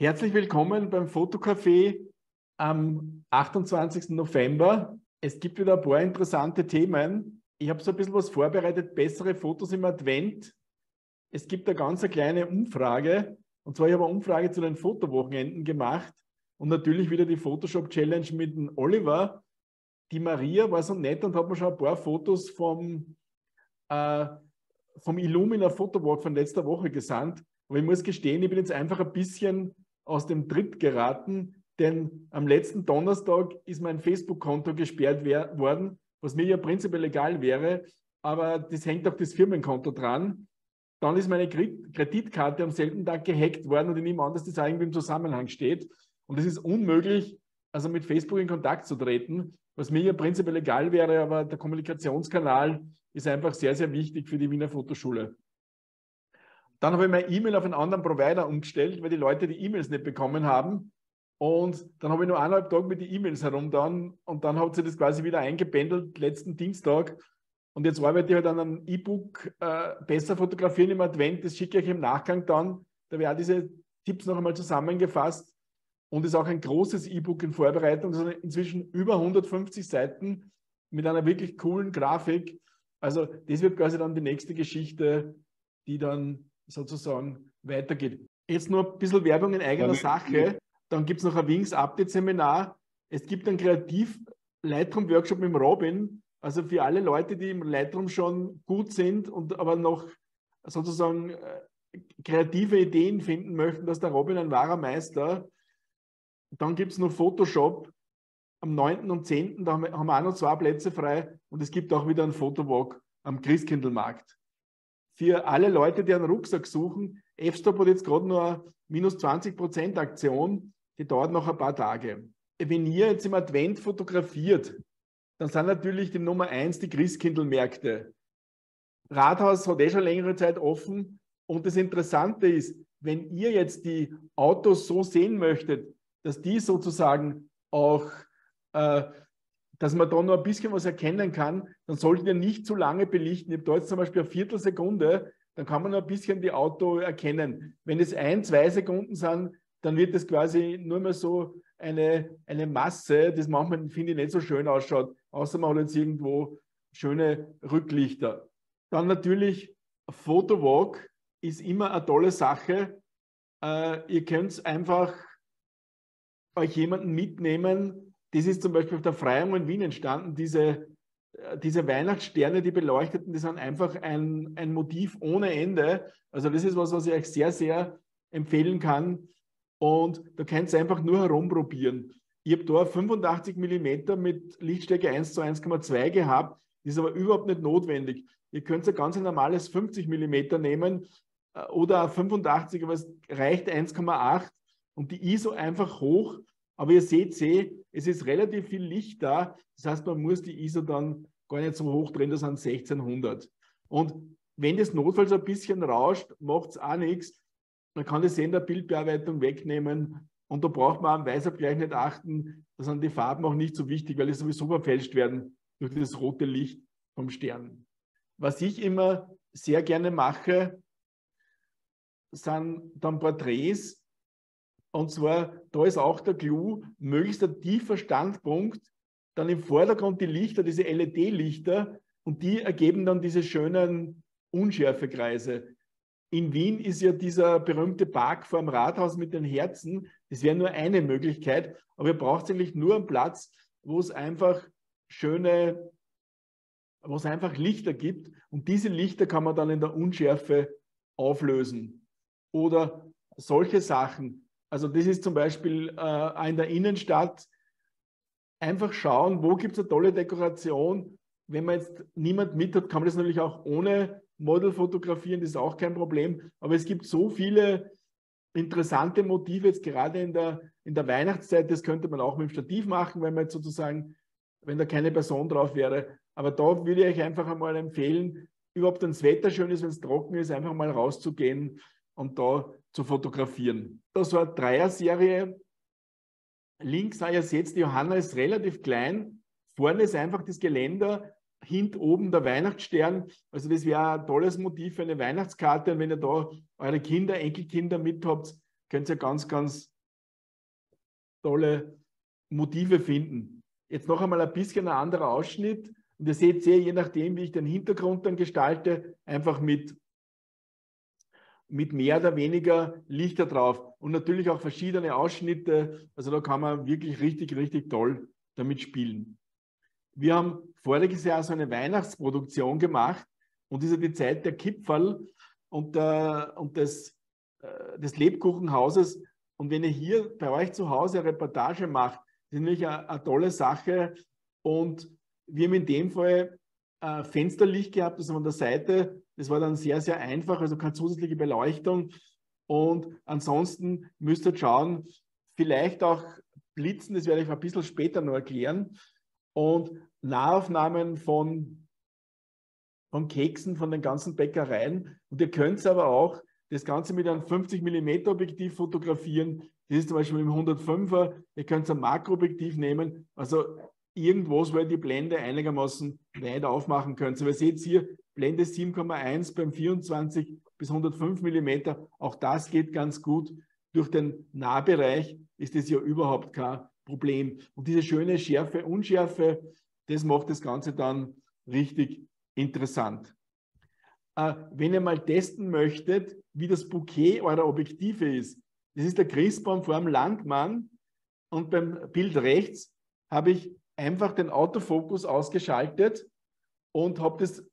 Herzlich willkommen beim Fotocafé am 28. November. Es gibt wieder ein paar interessante Themen. Ich habe so ein bisschen was vorbereitet, bessere Fotos im Advent. Es gibt eine ganz kleine Umfrage. Und zwar, ich habe eine Umfrage zu den Fotowochenenden gemacht und natürlich wieder die Photoshop Challenge mit dem Oliver. Die Maria war so nett und hat mir schon ein paar Fotos vom, äh, vom Illumina Photowalk von letzter Woche gesandt. Aber ich muss gestehen, ich bin jetzt einfach ein bisschen aus dem Tritt geraten, denn am letzten Donnerstag ist mein Facebook-Konto gesperrt worden, was mir ja prinzipiell egal wäre, aber das hängt auch das Firmenkonto dran. Dann ist meine Kreditkarte am selben Tag gehackt worden und ich nehme an, dass das irgendwie im Zusammenhang steht. Und es ist unmöglich, also mit Facebook in Kontakt zu treten, was mir ja prinzipiell egal wäre, aber der Kommunikationskanal ist einfach sehr, sehr wichtig für die Wiener Fotoschule. Dann habe ich mein E-Mail auf einen anderen Provider umgestellt, weil die Leute die E-Mails nicht bekommen haben. Und dann habe ich nur eineinhalb Tage mit den E-Mails herum dann und dann hat sich das quasi wieder eingependelt letzten Dienstag. Und jetzt arbeite ich halt an einem E-Book äh, Besser fotografieren im Advent. Das schicke ich euch im Nachgang dann. Da werde ich diese Tipps noch einmal zusammengefasst. Und ist auch ein großes E-Book in Vorbereitung. Das sind inzwischen über 150 Seiten mit einer wirklich coolen Grafik. Also das wird quasi dann die nächste Geschichte, die dann sozusagen weitergeht. Jetzt nur ein bisschen Werbung in eigener ja, Sache. Dann gibt es noch ein Wings Update Seminar. Es gibt einen Kreativ Lightroom Workshop mit Robin. Also für alle Leute, die im Lightroom schon gut sind und aber noch sozusagen äh, kreative Ideen finden möchten, dass der Robin ein wahrer Meister. Dann gibt es noch Photoshop am 9. und 10. Da haben wir auch noch zwei Plätze frei und es gibt auch wieder einen Fotowalk am Christkindlmarkt für alle Leute, die einen Rucksack suchen. F-Stop hat jetzt gerade nur eine minus 20% Aktion, die dauert noch ein paar Tage. Wenn ihr jetzt im Advent fotografiert, dann sind natürlich die Nummer eins die Christkindlmärkte. Rathaus hat eh schon längere Zeit offen. Und das Interessante ist, wenn ihr jetzt die Autos so sehen möchtet, dass die sozusagen auch äh, dass man da nur ein bisschen was erkennen kann, dann solltet ihr nicht zu lange belichten. Ich habe da jetzt zum Beispiel eine Viertelsekunde, dann kann man nur ein bisschen die Auto erkennen. Wenn es ein, zwei Sekunden sind, dann wird es quasi nur mehr so eine, eine Masse, das manchmal, finde ich, nicht so schön ausschaut, außer man hat jetzt irgendwo schöne Rücklichter. Dann natürlich Photowalk ist immer eine tolle Sache. Äh, ihr könnt einfach euch jemanden mitnehmen, das ist zum Beispiel auf der Freiung in Wien entstanden, diese, äh, diese Weihnachtssterne, die beleuchteten, die sind einfach ein, ein Motiv ohne Ende. Also das ist was, was ich euch sehr, sehr empfehlen kann. Und da könnt ihr einfach nur herumprobieren. Ich habe da 85 mm mit Lichtstärke 1 zu 1,2 gehabt. Das ist aber überhaupt nicht notwendig. Ihr könnt ein ganz normales 50 mm nehmen äh, oder 85, aber es reicht 1,8 und die ISO einfach hoch aber ihr seht, seht, es ist relativ viel Licht da. Das heißt, man muss die ISO dann gar nicht so hoch drehen, das sind 1600. Und wenn das notfalls ein bisschen rauscht, macht es auch nichts. Man kann das in der Bildbearbeitung wegnehmen. Und da braucht man am Weißabgleich nicht achten, da sind die Farben auch nicht so wichtig, weil die sowieso verfälscht werden durch das rote Licht vom Stern. Was ich immer sehr gerne mache, sind dann Porträts, und zwar, da ist auch der Clou, möglichst ein tiefer Standpunkt, dann im Vordergrund die Lichter, diese LED-Lichter, und die ergeben dann diese schönen Unschärfekreise. In Wien ist ja dieser berühmte Park vor dem Rathaus mit den Herzen. Das wäre nur eine Möglichkeit, aber ihr braucht eigentlich nur einen Platz, wo es einfach schöne, wo es einfach Lichter gibt. Und diese Lichter kann man dann in der Unschärfe auflösen. Oder solche Sachen. Also das ist zum Beispiel äh, in der Innenstadt einfach schauen, wo gibt es eine tolle Dekoration. Wenn man jetzt niemand mit hat, kann man das natürlich auch ohne Model fotografieren, das ist auch kein Problem. Aber es gibt so viele interessante Motive jetzt gerade in der, in der Weihnachtszeit, das könnte man auch mit dem Stativ machen, wenn man jetzt sozusagen, wenn da keine Person drauf wäre. Aber da würde ich euch einfach einmal empfehlen, überhaupt wenn das Wetter schön ist, wenn es trocken ist, einfach mal rauszugehen und da zu fotografieren. Das war eine Dreier-Serie. Links, ihr seht, die Johanna ist relativ klein. Vorne ist einfach das Geländer, hinten oben der Weihnachtsstern. Also das wäre ein tolles Motiv für eine Weihnachtskarte. Und wenn ihr da eure Kinder, Enkelkinder mit habt, könnt ihr ganz, ganz tolle Motive finden. Jetzt noch einmal ein bisschen ein anderer Ausschnitt. Und ihr seht sehr, je nachdem, wie ich den Hintergrund dann gestalte, einfach mit, mit mehr oder weniger Lichter drauf. Und natürlich auch verschiedene Ausschnitte. Also da kann man wirklich richtig, richtig toll damit spielen. Wir haben voriges Jahr so eine Weihnachtsproduktion gemacht und das ist ja die Zeit der Kipferl und, der, und des, äh, des Lebkuchenhauses. Und wenn ihr hier bei euch zu Hause eine Reportage macht, das ist natürlich eine, eine tolle Sache. Und wir haben in dem Fall äh, Fensterlicht gehabt, also von der Seite. Das war dann sehr, sehr einfach, also keine zusätzliche Beleuchtung. Und ansonsten müsst ihr schauen, vielleicht auch Blitzen, das werde ich ein bisschen später noch erklären. Und Nahaufnahmen von, von Keksen, von den ganzen Bäckereien. Und ihr könnt aber auch das Ganze mit einem 50 mm Objektiv fotografieren. Das ist zum Beispiel mit dem 105er. Ihr könnt ein Makroobjektiv nehmen. Also irgendwas, wo ihr die Blende einigermaßen weit aufmachen könnt. So, ihr seht hier Blende 7,1 beim 24 bis 105 mm. Auch das geht ganz gut. Durch den Nahbereich ist das ja überhaupt kein Problem. Und diese schöne Schärfe, Unschärfe, das macht das Ganze dann richtig interessant. Äh, wenn ihr mal testen möchtet, wie das Bouquet eurer Objektive ist, das ist der Christbaum vor dem Landmann und beim Bild rechts habe ich einfach den Autofokus ausgeschaltet und habe das,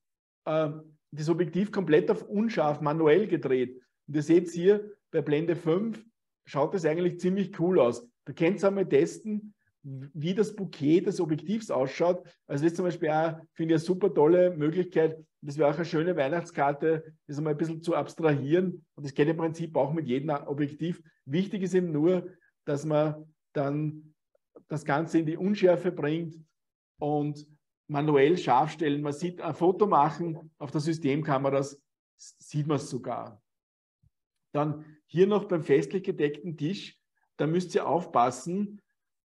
äh, das Objektiv komplett auf unscharf manuell gedreht. Und ihr seht hier bei Blende 5 schaut das eigentlich ziemlich cool aus. Da könnt ihr einmal testen, wie das Bouquet des Objektivs ausschaut. Also das ist zum Beispiel auch, finde ich, eine super tolle Möglichkeit. Das wäre auch eine schöne Weihnachtskarte, das einmal ein bisschen zu abstrahieren. Und das geht im Prinzip auch mit jedem Objektiv. Wichtig ist eben nur, dass man dann das Ganze in die Unschärfe bringt und manuell scharf stellen. Man sieht ein Foto machen auf der Systemkamera, sieht man es sogar. Dann hier noch beim festlich gedeckten Tisch, da müsst ihr aufpassen,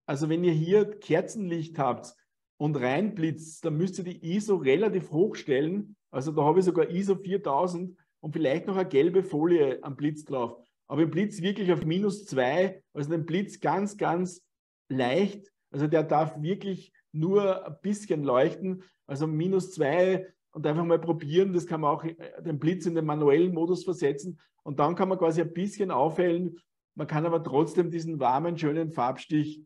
also wenn ihr hier Kerzenlicht habt und reinblitzt, dann müsst ihr die ISO relativ hoch stellen. Also da habe ich sogar ISO 4000 und vielleicht noch eine gelbe Folie am Blitz drauf. Aber im Blitz wirklich auf minus zwei, also den Blitz ganz, ganz leicht. Also der darf wirklich nur ein bisschen leuchten. Also minus zwei und einfach mal probieren. Das kann man auch äh, den Blitz in den manuellen Modus versetzen. Und dann kann man quasi ein bisschen aufhellen. Man kann aber trotzdem diesen warmen, schönen Farbstich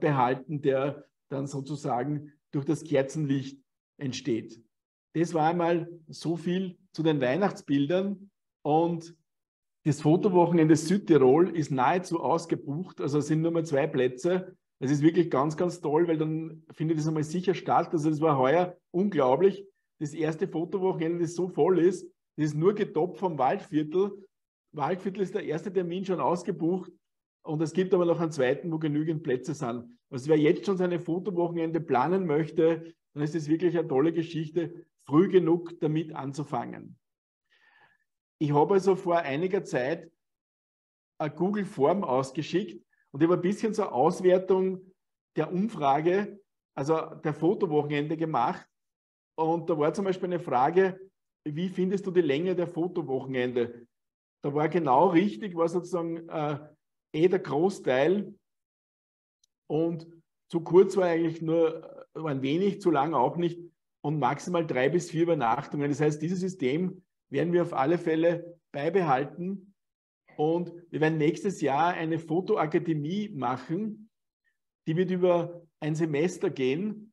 behalten, der dann sozusagen durch das Kerzenlicht entsteht. Das war einmal so viel zu den Weihnachtsbildern und das Fotowochenende Südtirol ist nahezu ausgebucht, also es sind nur mehr zwei Plätze. Es ist wirklich ganz, ganz toll, weil dann findet es einmal sicher statt. Also das war heuer unglaublich. Das erste Fotowochenende, das so voll ist, das ist nur getoppt vom Waldviertel. Waldviertel ist der erste Termin schon ausgebucht und es gibt aber noch einen zweiten, wo genügend Plätze sind. Also wer jetzt schon seine Fotowochenende planen möchte, dann ist es wirklich eine tolle Geschichte, früh genug damit anzufangen. Ich habe also vor einiger Zeit eine Google-Form ausgeschickt und ich habe ein bisschen zur Auswertung der Umfrage, also der Fotowochenende gemacht. Und da war zum Beispiel eine Frage, wie findest du die Länge der Fotowochenende? Da war genau richtig, war sozusagen äh, eh der Großteil. Und zu kurz war eigentlich nur ein wenig, zu lang auch nicht. Und maximal drei bis vier Übernachtungen. Das heißt, dieses System werden wir auf alle Fälle beibehalten. Und wir werden nächstes Jahr eine Fotoakademie machen. Die wird über ein Semester gehen.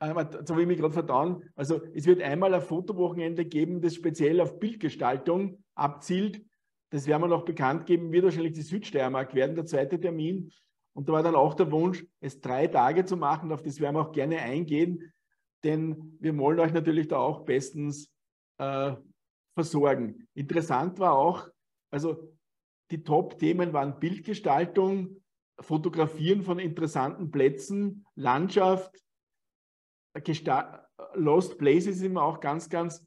Jetzt habe ich mich gerade vertan. Also es wird einmal ein Fotowochenende geben, das speziell auf Bildgestaltung abzielt. Das werden wir noch bekannt geben, wird wahrscheinlich die Südsteiermark werden, der zweite Termin. Und da war dann auch der Wunsch, es drei Tage zu machen. Auf das werden wir auch gerne eingehen, denn wir wollen euch natürlich da auch bestens äh, versorgen. Interessant war auch, also die Top-Themen waren Bildgestaltung, Fotografieren von interessanten Plätzen, Landschaft, Gesta Lost Places ist immer auch ganz, ganz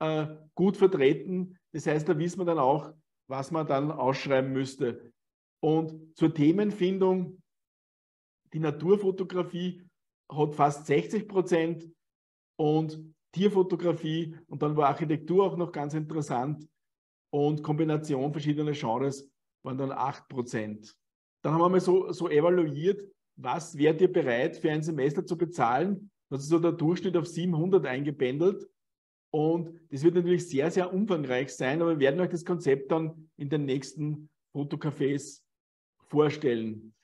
äh, gut vertreten. Das heißt, da wissen wir dann auch, was man dann ausschreiben müsste. Und zur Themenfindung, die Naturfotografie hat fast 60 Prozent und Tierfotografie und dann war Architektur auch noch ganz interessant und Kombination verschiedener Genres waren dann 8 Prozent. Dann haben wir mal so, so evaluiert, was wärt ihr bereit für ein Semester zu bezahlen? Das ist so der Durchschnitt auf 700 eingependelt. Und das wird natürlich sehr, sehr umfangreich sein, aber wir werden euch das Konzept dann in den nächsten Fotocafés vorstellen.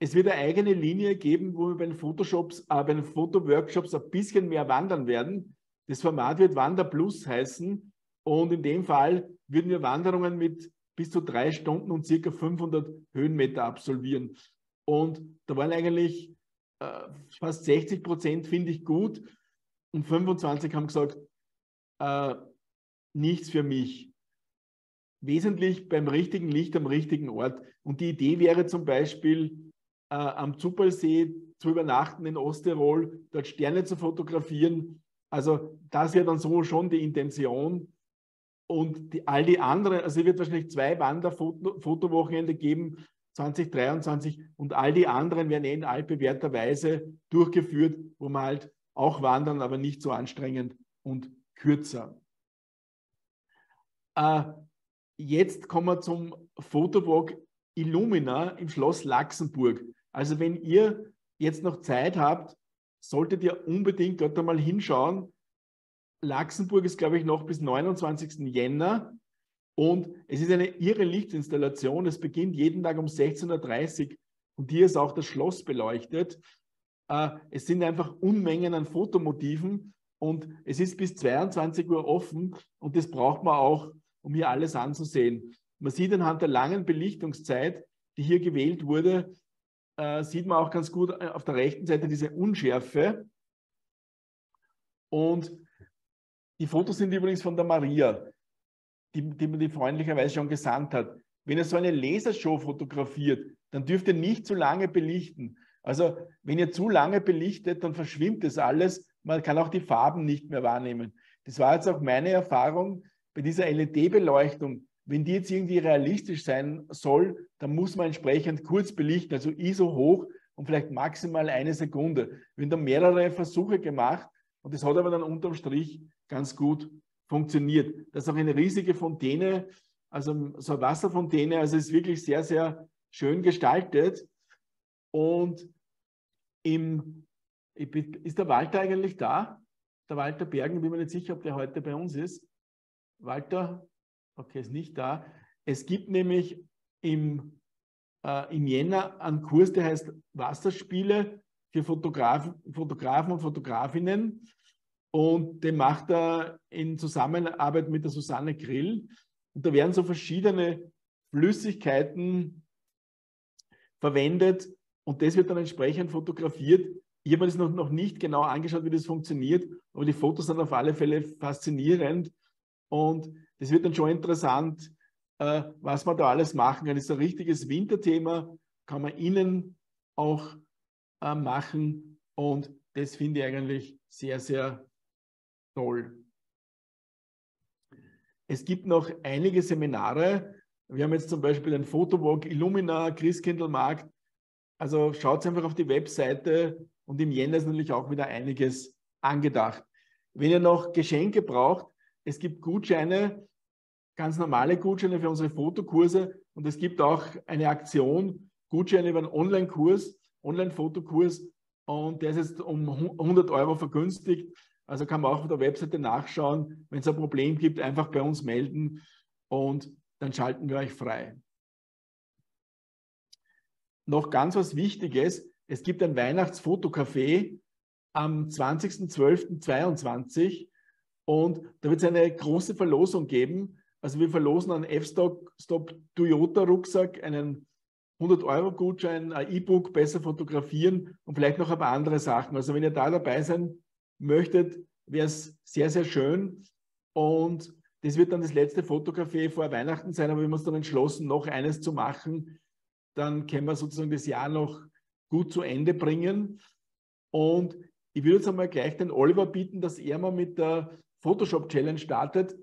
Es wird eine eigene Linie geben, wo wir bei den Photoshops, äh, bei den Fotoworkshops ein bisschen mehr wandern werden. Das Format wird Wander Plus heißen. Und in dem Fall würden wir Wanderungen mit bis zu drei Stunden und circa 500 Höhenmeter absolvieren. Und da waren eigentlich äh, fast 60 Prozent, finde ich gut. Und 25 haben gesagt, äh, nichts für mich. Wesentlich beim richtigen Licht am richtigen Ort. Und die Idee wäre zum Beispiel, äh, am Zuppelsee zu übernachten in Osttirol, dort Sterne zu fotografieren. Also das wäre dann so schon die Intention. Und die, all die anderen, also es wird wahrscheinlich zwei Wanderfotowochenende geben, 2023, und all die anderen werden eh in altbewährter Weise durchgeführt, wo man halt auch wandern, aber nicht so anstrengend und kürzer. Äh, jetzt kommen wir zum Fotowalk Illumina im Schloss Laxenburg. Also wenn ihr jetzt noch Zeit habt, solltet ihr unbedingt dort einmal hinschauen. Laxenburg ist, glaube ich, noch bis 29. Jänner und es ist eine irre Lichtinstallation. Es beginnt jeden Tag um 16.30 Uhr und hier ist auch das Schloss beleuchtet. Äh, es sind einfach Unmengen an Fotomotiven und es ist bis 22 Uhr offen und das braucht man auch, um hier alles anzusehen. Man sieht anhand der langen Belichtungszeit, die hier gewählt wurde, äh, sieht man auch ganz gut äh, auf der rechten Seite diese Unschärfe. Und die Fotos sind übrigens von der Maria, die, die mir die freundlicherweise schon gesandt hat. Wenn ihr so eine Lasershow fotografiert, dann dürft ihr nicht zu lange belichten. Also wenn ihr zu lange belichtet, dann verschwimmt das alles. Man kann auch die Farben nicht mehr wahrnehmen. Das war jetzt auch meine Erfahrung bei dieser LED-Beleuchtung. Wenn die jetzt irgendwie realistisch sein soll, dann muss man entsprechend kurz belichten, also ISO hoch und vielleicht maximal eine Sekunde. Haben da mehrere Versuche gemacht und das hat aber dann unterm Strich ganz gut funktioniert. Das ist auch eine riesige Fontäne, also so eine Wasserfontäne, also ist wirklich sehr, sehr schön gestaltet. Und im, ist der Walter eigentlich da? Der Walter Bergen, bin mir nicht sicher, ob der heute bei uns ist. Walter, Okay, ist nicht da. Es gibt nämlich im, äh, im Jänner einen Kurs, der heißt Wasserspiele für Fotografen, Fotografen und Fotografinnen. Und den macht er in Zusammenarbeit mit der Susanne Grill. Und da werden so verschiedene Flüssigkeiten verwendet und das wird dann entsprechend fotografiert. Ich habe mir das noch, noch nicht genau angeschaut, wie das funktioniert, aber die Fotos sind auf alle Fälle faszinierend. Und das wird dann schon interessant, äh, was man da alles machen kann. Das ist ein richtiges Winterthema, kann man innen auch äh, machen und das finde ich eigentlich sehr, sehr toll. Es gibt noch einige Seminare. Wir haben jetzt zum Beispiel den Fotowalk Illumina, Christkindlmarkt. Also schaut einfach auf die Webseite und im Jänner ist natürlich auch wieder einiges angedacht. Wenn ihr noch Geschenke braucht, es gibt Gutscheine, ganz normale Gutscheine für unsere Fotokurse und es gibt auch eine Aktion, Gutscheine über einen Online-Kurs, Online-Fotokurs und der ist jetzt um 100 Euro vergünstigt. Also kann man auch auf der Webseite nachschauen. Wenn es ein Problem gibt, einfach bei uns melden und dann schalten wir euch frei. Noch ganz was Wichtiges, es gibt ein Weihnachtsfotocafé am 20.12.22 und da wird es eine große Verlosung geben. Also wir verlosen einen F-Stop Toyota Rucksack, einen 100-Euro-Gutschein, ein E-Book, besser fotografieren und vielleicht noch ein paar andere Sachen. Also wenn ihr da dabei sein möchtet, wäre es sehr, sehr schön. Und das wird dann das letzte Fotocafé vor Weihnachten sein, aber wir haben uns dann entschlossen, noch eines zu machen. Dann können wir sozusagen das Jahr noch gut zu Ende bringen. Und ich würde jetzt einmal gleich den Oliver bitten, dass er mal mit der Photoshop Challenge startet,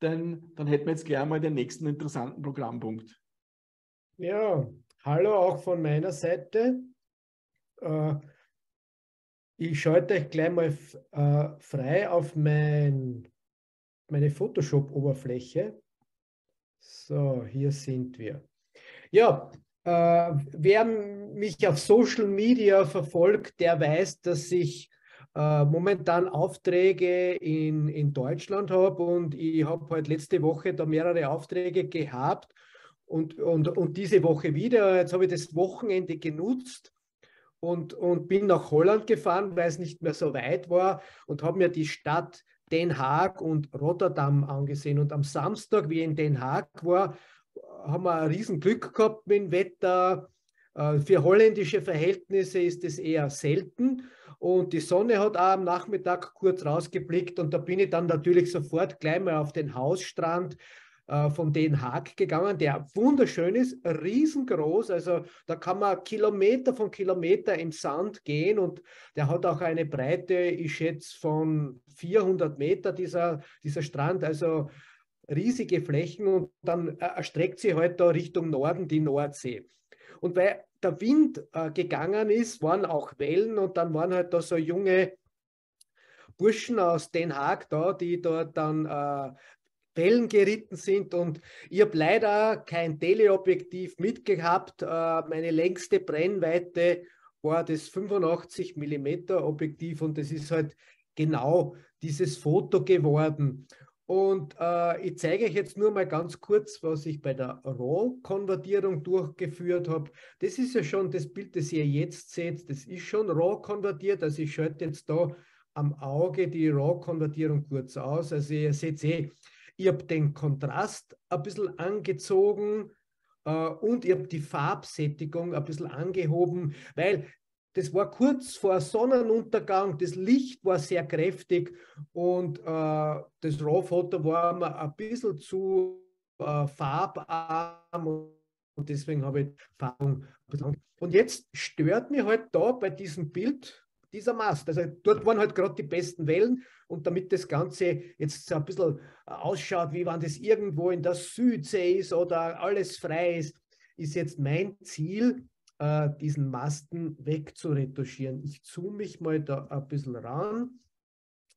denn dann hätten wir jetzt gleich mal den nächsten interessanten Programmpunkt. Ja, hallo auch von meiner Seite. Äh, ich schalte euch gleich mal äh, frei auf mein, meine Photoshop-Oberfläche. So, hier sind wir. Ja, äh, wer mich auf Social Media verfolgt, der weiß, dass ich momentan Aufträge in, in Deutschland habe und ich habe halt letzte Woche da mehrere Aufträge gehabt und, und, und diese Woche wieder. Jetzt habe ich das Wochenende genutzt und, und bin nach Holland gefahren, weil es nicht mehr so weit war und habe mir die Stadt Den Haag und Rotterdam angesehen. Und am Samstag, wie ich in Den Haag war, haben wir ein Riesenglück gehabt mit dem Wetter. Äh, für holländische Verhältnisse ist es eher selten. Und die Sonne hat auch am Nachmittag kurz rausgeblickt und da bin ich dann natürlich sofort gleich mal auf den Hausstrand äh, von Den Haag gegangen, der wunderschön ist, riesengroß. Also da kann man Kilometer von Kilometer im Sand gehen und der hat auch eine Breite, ich schätze, von 400 Meter, dieser, dieser Strand. Also riesige Flächen und dann äh, erstreckt sie halt da Richtung Norden die Nordsee. Und weil der Wind äh, gegangen ist, waren auch Wellen und dann waren halt da so junge Burschen aus Den Haag da, die dort dann äh, Wellen geritten sind und ich habe leider kein Teleobjektiv mitgehabt. Äh, meine längste Brennweite war das 85 mm Objektiv und das ist halt genau dieses Foto geworden. Und äh, ich zeige euch jetzt nur mal ganz kurz, was ich bei der RAW-Konvertierung durchgeführt habe. Das ist ja schon das Bild, das ihr jetzt seht. Das ist schon RAW konvertiert. Also ich schalte jetzt da am Auge die RAW-Konvertierung kurz aus. Also ihr seht eh, ich habe den Kontrast ein bisschen angezogen äh, und ich habe die Farbsättigung ein bisschen angehoben, weil das war kurz vor Sonnenuntergang, das Licht war sehr kräftig und äh, das RAW-Foto war mir ein bisschen zu äh, farbarm und deswegen habe ich Farbung. Und jetzt stört mich halt da bei diesem Bild dieser Mast. Also dort waren halt gerade die besten Wellen und damit das Ganze jetzt so ein bisschen ausschaut, wie wenn das irgendwo in der Südsee ist oder alles frei ist, ist jetzt mein Ziel, äh, diesen Masten wegzuretuschieren. Ich zoome mich mal da ein bisschen ran.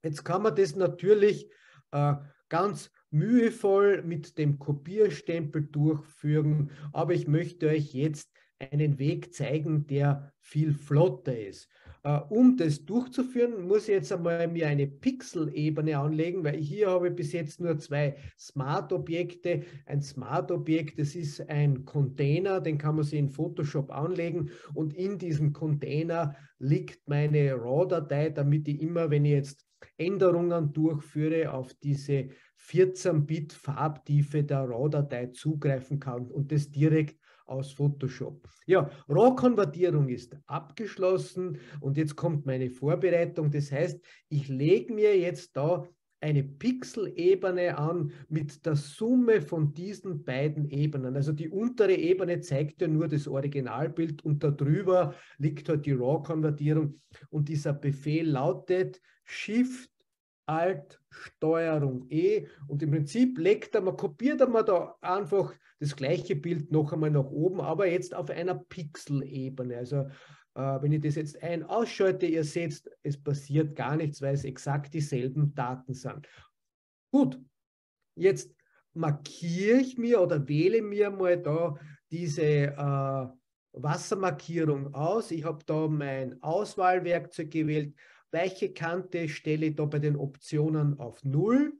Jetzt kann man das natürlich äh, ganz mühevoll mit dem Kopierstempel durchführen, aber ich möchte euch jetzt einen Weg zeigen, der viel flotter ist. Uh, um das durchzuführen, muss ich jetzt einmal mir eine Pixel-Ebene anlegen, weil hier habe ich bis jetzt nur zwei Smart-Objekte. Ein Smart-Objekt, das ist ein Container, den kann man sich in Photoshop anlegen und in diesem Container liegt meine RAW-Datei, damit ich immer, wenn ich jetzt Änderungen durchführe, auf diese 14-Bit Farbtiefe der RAW-Datei zugreifen kann und das direkt aus Photoshop. Ja, RAW-Konvertierung ist abgeschlossen und jetzt kommt meine Vorbereitung. Das heißt, ich lege mir jetzt da eine Pixel-Ebene an mit der Summe von diesen beiden Ebenen. Also die untere Ebene zeigt ja nur das Originalbild und darüber liegt halt die RAW-Konvertierung. Und dieser Befehl lautet Shift Alt, Steuerung E und im Prinzip legt er, man kopiert er da einfach das gleiche Bild noch einmal nach oben, aber jetzt auf einer Pixel-Ebene. Also äh, wenn ich das jetzt ein ausschalte, ihr seht, es passiert gar nichts, weil es exakt dieselben Daten sind. Gut, jetzt markiere ich mir oder wähle mir mal da diese äh, Wassermarkierung aus. Ich habe da mein Auswahlwerkzeug gewählt, Weiche Kante stelle ich da bei den Optionen auf 0.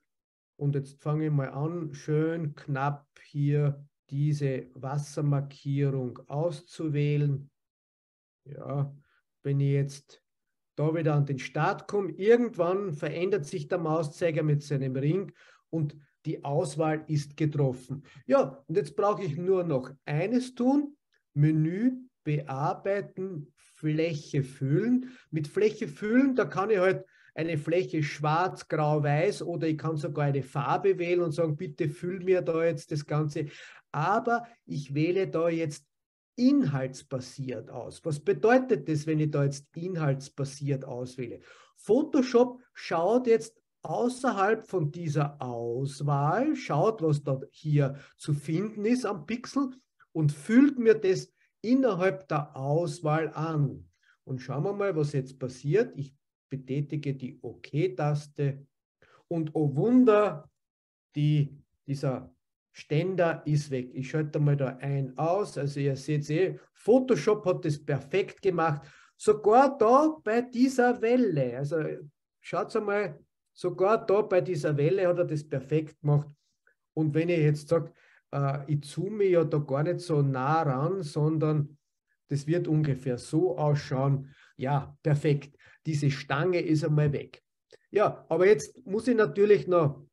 Und jetzt fange ich mal an, schön knapp hier diese Wassermarkierung auszuwählen. Ja, wenn ich jetzt da wieder an den Start komme, irgendwann verändert sich der Mauszeiger mit seinem Ring und die Auswahl ist getroffen. Ja, und jetzt brauche ich nur noch eines tun, Menü bearbeiten, Fläche füllen. Mit Fläche füllen, da kann ich halt eine Fläche schwarz, grau, weiß oder ich kann sogar eine Farbe wählen und sagen, bitte füll mir da jetzt das Ganze. Aber ich wähle da jetzt inhaltsbasiert aus. Was bedeutet das, wenn ich da jetzt inhaltsbasiert auswähle? Photoshop schaut jetzt außerhalb von dieser Auswahl, schaut, was da hier zu finden ist am Pixel und füllt mir das innerhalb der Auswahl an. Und schauen wir mal, was jetzt passiert. Ich betätige die OK-Taste und oh Wunder, die, dieser Ständer ist weg. Ich schalte mal da ein aus. Also ihr seht eh, Photoshop hat das perfekt gemacht. Sogar da bei dieser Welle. Also schaut mal, sogar da bei dieser Welle hat er das perfekt gemacht. Und wenn ich jetzt sage, äh, ich zoome ja da gar nicht so nah ran, sondern das wird ungefähr so ausschauen. Ja, perfekt. Diese Stange ist einmal weg. Ja, aber jetzt muss ich natürlich noch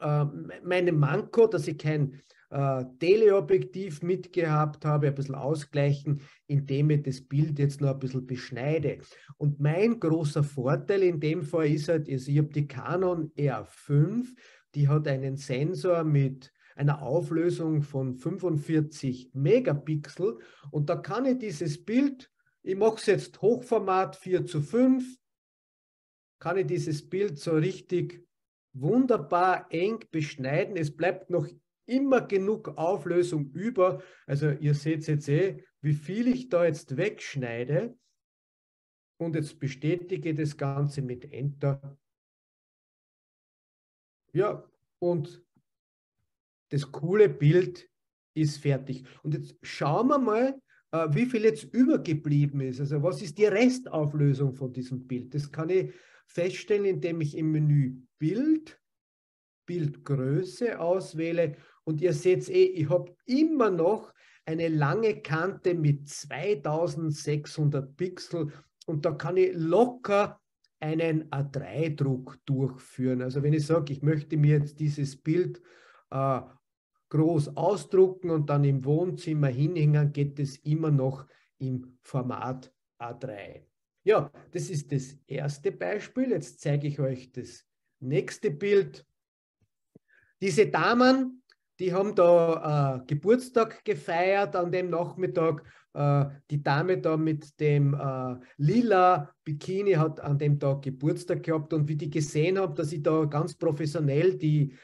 äh, meine Manko, dass ich kein äh, Teleobjektiv mitgehabt habe, ein bisschen ausgleichen, indem ich das Bild jetzt noch ein bisschen beschneide. Und mein großer Vorteil in dem Fall ist halt, also ich habe die Canon R5, die hat einen Sensor mit einer Auflösung von 45 Megapixel und da kann ich dieses Bild, ich mache es jetzt Hochformat 4 zu 5, kann ich dieses Bild so richtig wunderbar eng beschneiden. Es bleibt noch immer genug Auflösung über. Also ihr seht jetzt eh, wie viel ich da jetzt wegschneide. Und jetzt bestätige das Ganze mit Enter. Ja, und das coole Bild ist fertig. Und jetzt schauen wir mal, äh, wie viel jetzt übergeblieben ist. Also was ist die Restauflösung von diesem Bild? Das kann ich feststellen, indem ich im Menü Bild, Bildgröße auswähle und ihr seht eh, ich habe immer noch eine lange Kante mit 2600 Pixel und da kann ich locker einen A3-Druck durchführen. Also wenn ich sage, ich möchte mir jetzt dieses Bild äh, groß ausdrucken und dann im Wohnzimmer hinhängen, geht es immer noch im Format A3. Ja, das ist das erste Beispiel. Jetzt zeige ich euch das nächste Bild. Diese Damen, die haben da äh, Geburtstag gefeiert an dem Nachmittag. Äh, die Dame da mit dem äh, lila Bikini hat an dem Tag Geburtstag gehabt und wie die gesehen haben, dass ich da ganz professionell die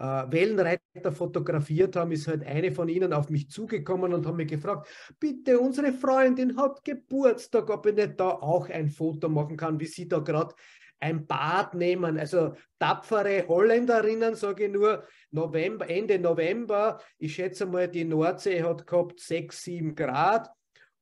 Wellenreiter fotografiert haben, ist halt eine von ihnen auf mich zugekommen und haben mich gefragt, bitte, unsere Freundin hat Geburtstag, ob ich nicht da auch ein Foto machen kann, wie sie da gerade ein Bad nehmen. Also tapfere Holländerinnen, sage ich nur, November, Ende November, ich schätze mal, die Nordsee hat gehabt 6, 7 Grad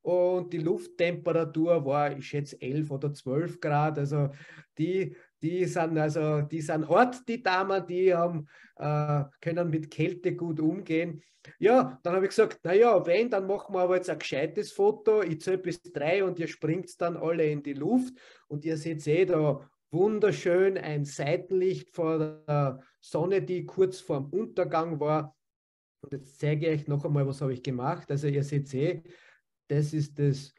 und die Lufttemperatur war, ich schätze, 11 oder 12 Grad. Also die die sind also, die sind hart, die Damen, die haben, äh, können mit Kälte gut umgehen. Ja, dann habe ich gesagt, naja, wenn, dann machen wir aber jetzt ein gescheites Foto. Ich zähle bis drei und ihr springt dann alle in die Luft. Und ihr seht eh da wunderschön ein Seitenlicht vor der Sonne, die kurz vorm Untergang war. Und jetzt zeige ich euch noch einmal, was habe ich gemacht. Also ihr seht eh, das ist das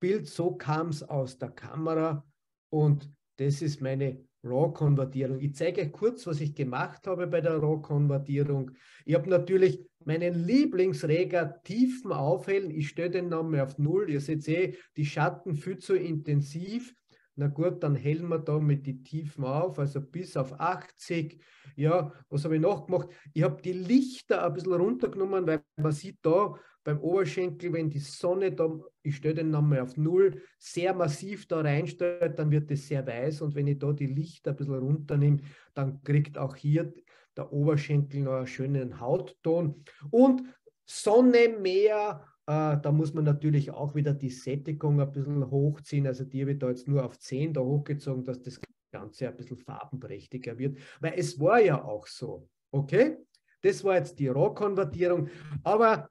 Bild, so kam es aus der Kamera. Und das ist meine RAW-Konvertierung. Ich zeige euch kurz, was ich gemacht habe bei der RAW-Konvertierung. Ich habe natürlich meinen Lieblingsreger Tiefen aufhellen. Ich stelle den Namen auf Null. Ihr seht eh, die Schatten viel zu intensiv. Na gut, dann hellen wir da mit die Tiefen auf, also bis auf 80. Ja, was habe ich noch gemacht? Ich habe die Lichter ein bisschen runtergenommen, weil man sieht da, beim Oberschenkel, wenn die Sonne da, ich stelle den Namen auf Null, sehr massiv da reinstellt, dann wird es sehr weiß. Und wenn ich da die Lichter ein bisschen runternehme, dann kriegt auch hier der Oberschenkel noch einen schönen Hautton. Und Sonne, Meer, äh, da muss man natürlich auch wieder die Sättigung ein bisschen hochziehen, also die ich da jetzt nur auf 10 da hochgezogen, dass das Ganze ein bisschen farbenprächtiger wird, weil es war ja auch so, okay? Das war jetzt die RAW-Konvertierung, aber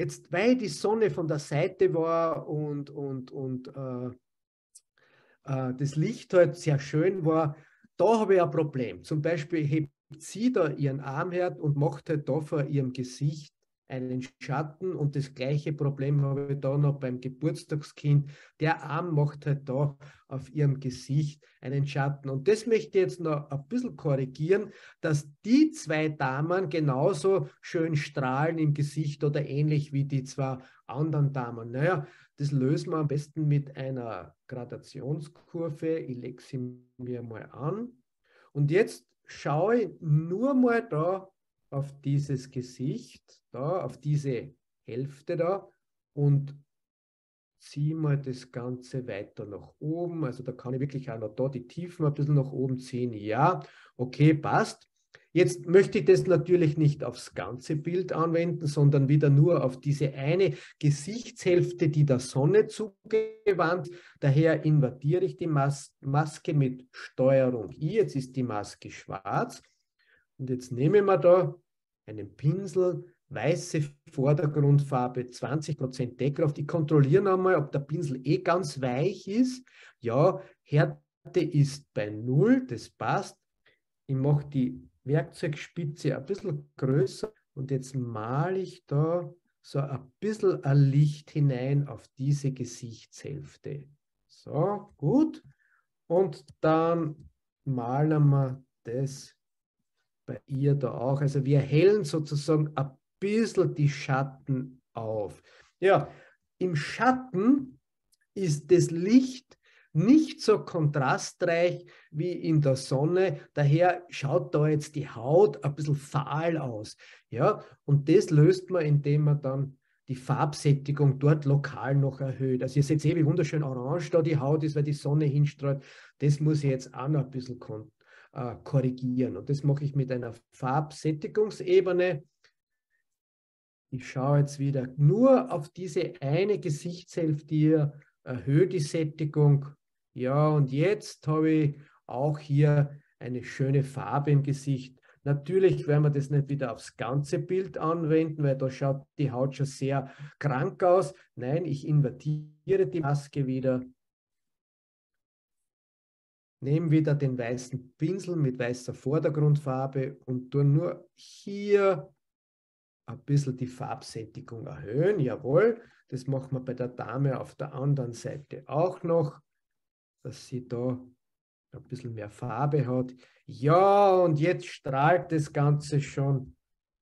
Jetzt, weil die Sonne von der Seite war und, und, und äh, äh, das Licht halt sehr schön war, da habe ich ein Problem. Zum Beispiel hebt sie da ihren Arm her und macht halt da vor ihrem Gesicht einen Schatten und das gleiche Problem habe ich da noch beim Geburtstagskind. Der Arm macht halt da auf ihrem Gesicht einen Schatten. Und das möchte ich jetzt noch ein bisschen korrigieren, dass die zwei Damen genauso schön strahlen im Gesicht oder ähnlich wie die zwei anderen Damen. Naja, das lösen wir am besten mit einer Gradationskurve. Ich lege sie mir mal an. Und jetzt schaue ich nur mal da auf dieses Gesicht, da, auf diese Hälfte da und ziehe mal das Ganze weiter nach oben. Also da kann ich wirklich auch noch da die Tiefen ein bisschen nach oben ziehen. Ja, okay, passt. Jetzt möchte ich das natürlich nicht aufs ganze Bild anwenden, sondern wieder nur auf diese eine Gesichtshälfte, die der Sonne zugewandt. Daher invertiere ich die Mas Maske mit Steuerung I. Jetzt ist die Maske schwarz. Und jetzt nehmen wir da einen Pinsel, weiße Vordergrundfarbe, 20% Deckkraft. Ich kontrolliere nochmal, ob der Pinsel eh ganz weich ist. Ja, Härte ist bei 0, das passt. Ich mache die Werkzeugspitze ein bisschen größer und jetzt male ich da so ein bisschen ein Licht hinein auf diese Gesichtshälfte. So, gut. Und dann malen wir das bei ihr da auch. Also wir hellen sozusagen ein bisschen die Schatten auf. Ja, im Schatten ist das Licht nicht so kontrastreich wie in der Sonne. Daher schaut da jetzt die Haut ein bisschen fahl aus. Ja, und das löst man, indem man dann die Farbsättigung dort lokal noch erhöht. Also ihr seht eh, wie wunderschön orange da die Haut ist, weil die Sonne hinstrahlt. Das muss ich jetzt auch noch ein bisschen äh, korrigieren. Und das mache ich mit einer Farbsättigungsebene. Ich schaue jetzt wieder nur auf diese eine Gesichtshälfte hier, erhöhe die Sättigung ja, und jetzt habe ich auch hier eine schöne Farbe im Gesicht. Natürlich werden wir das nicht wieder aufs ganze Bild anwenden, weil da schaut die Haut schon sehr krank aus. Nein, ich invertiere die Maske wieder. Nehme wieder den weißen Pinsel mit weißer Vordergrundfarbe und tue nur hier ein bisschen die Farbsättigung erhöhen. Jawohl, das machen wir bei der Dame auf der anderen Seite auch noch dass sie da ein bisschen mehr Farbe hat. Ja, und jetzt strahlt das Ganze schon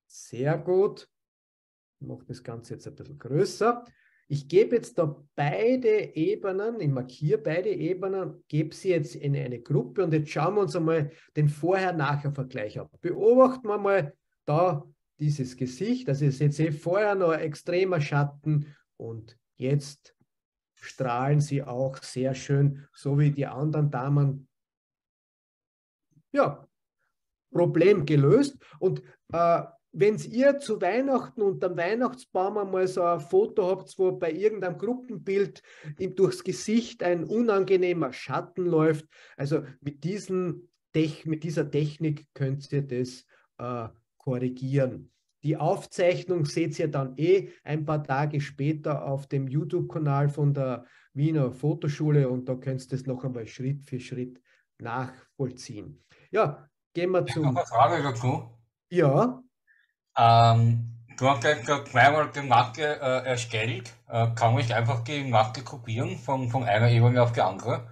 sehr gut. Ich mache das Ganze jetzt ein bisschen größer. Ich gebe jetzt da beide Ebenen, ich markiere beide Ebenen, gebe sie jetzt in eine Gruppe und jetzt schauen wir uns einmal den Vorher-Nachher-Vergleich an. Beobachten wir mal da dieses Gesicht. Also ihr seht eh vorher noch ein extremer Schatten und jetzt strahlen sie auch sehr schön, so wie die anderen Damen. Ja, Problem gelöst. Und äh, wenn ihr zu Weihnachten unter dem Weihnachtsbaum einmal so ein Foto habt, wo bei irgendeinem Gruppenbild ihm durchs Gesicht ein unangenehmer Schatten läuft, also mit, diesen mit dieser Technik könnt ihr das äh, korrigieren. Die Aufzeichnung seht ihr dann eh ein paar Tage später auf dem YouTube-Kanal von der Wiener Fotoschule und da könnt ihr das noch einmal Schritt für Schritt nachvollziehen. Ja, gehen wir zum. Ich noch eine Frage dazu. Ja. Ähm, du hast ja zweimal die Maske äh, erstellt. Äh, kann ich einfach die Maske kopieren von, von einer Ebene auf die andere?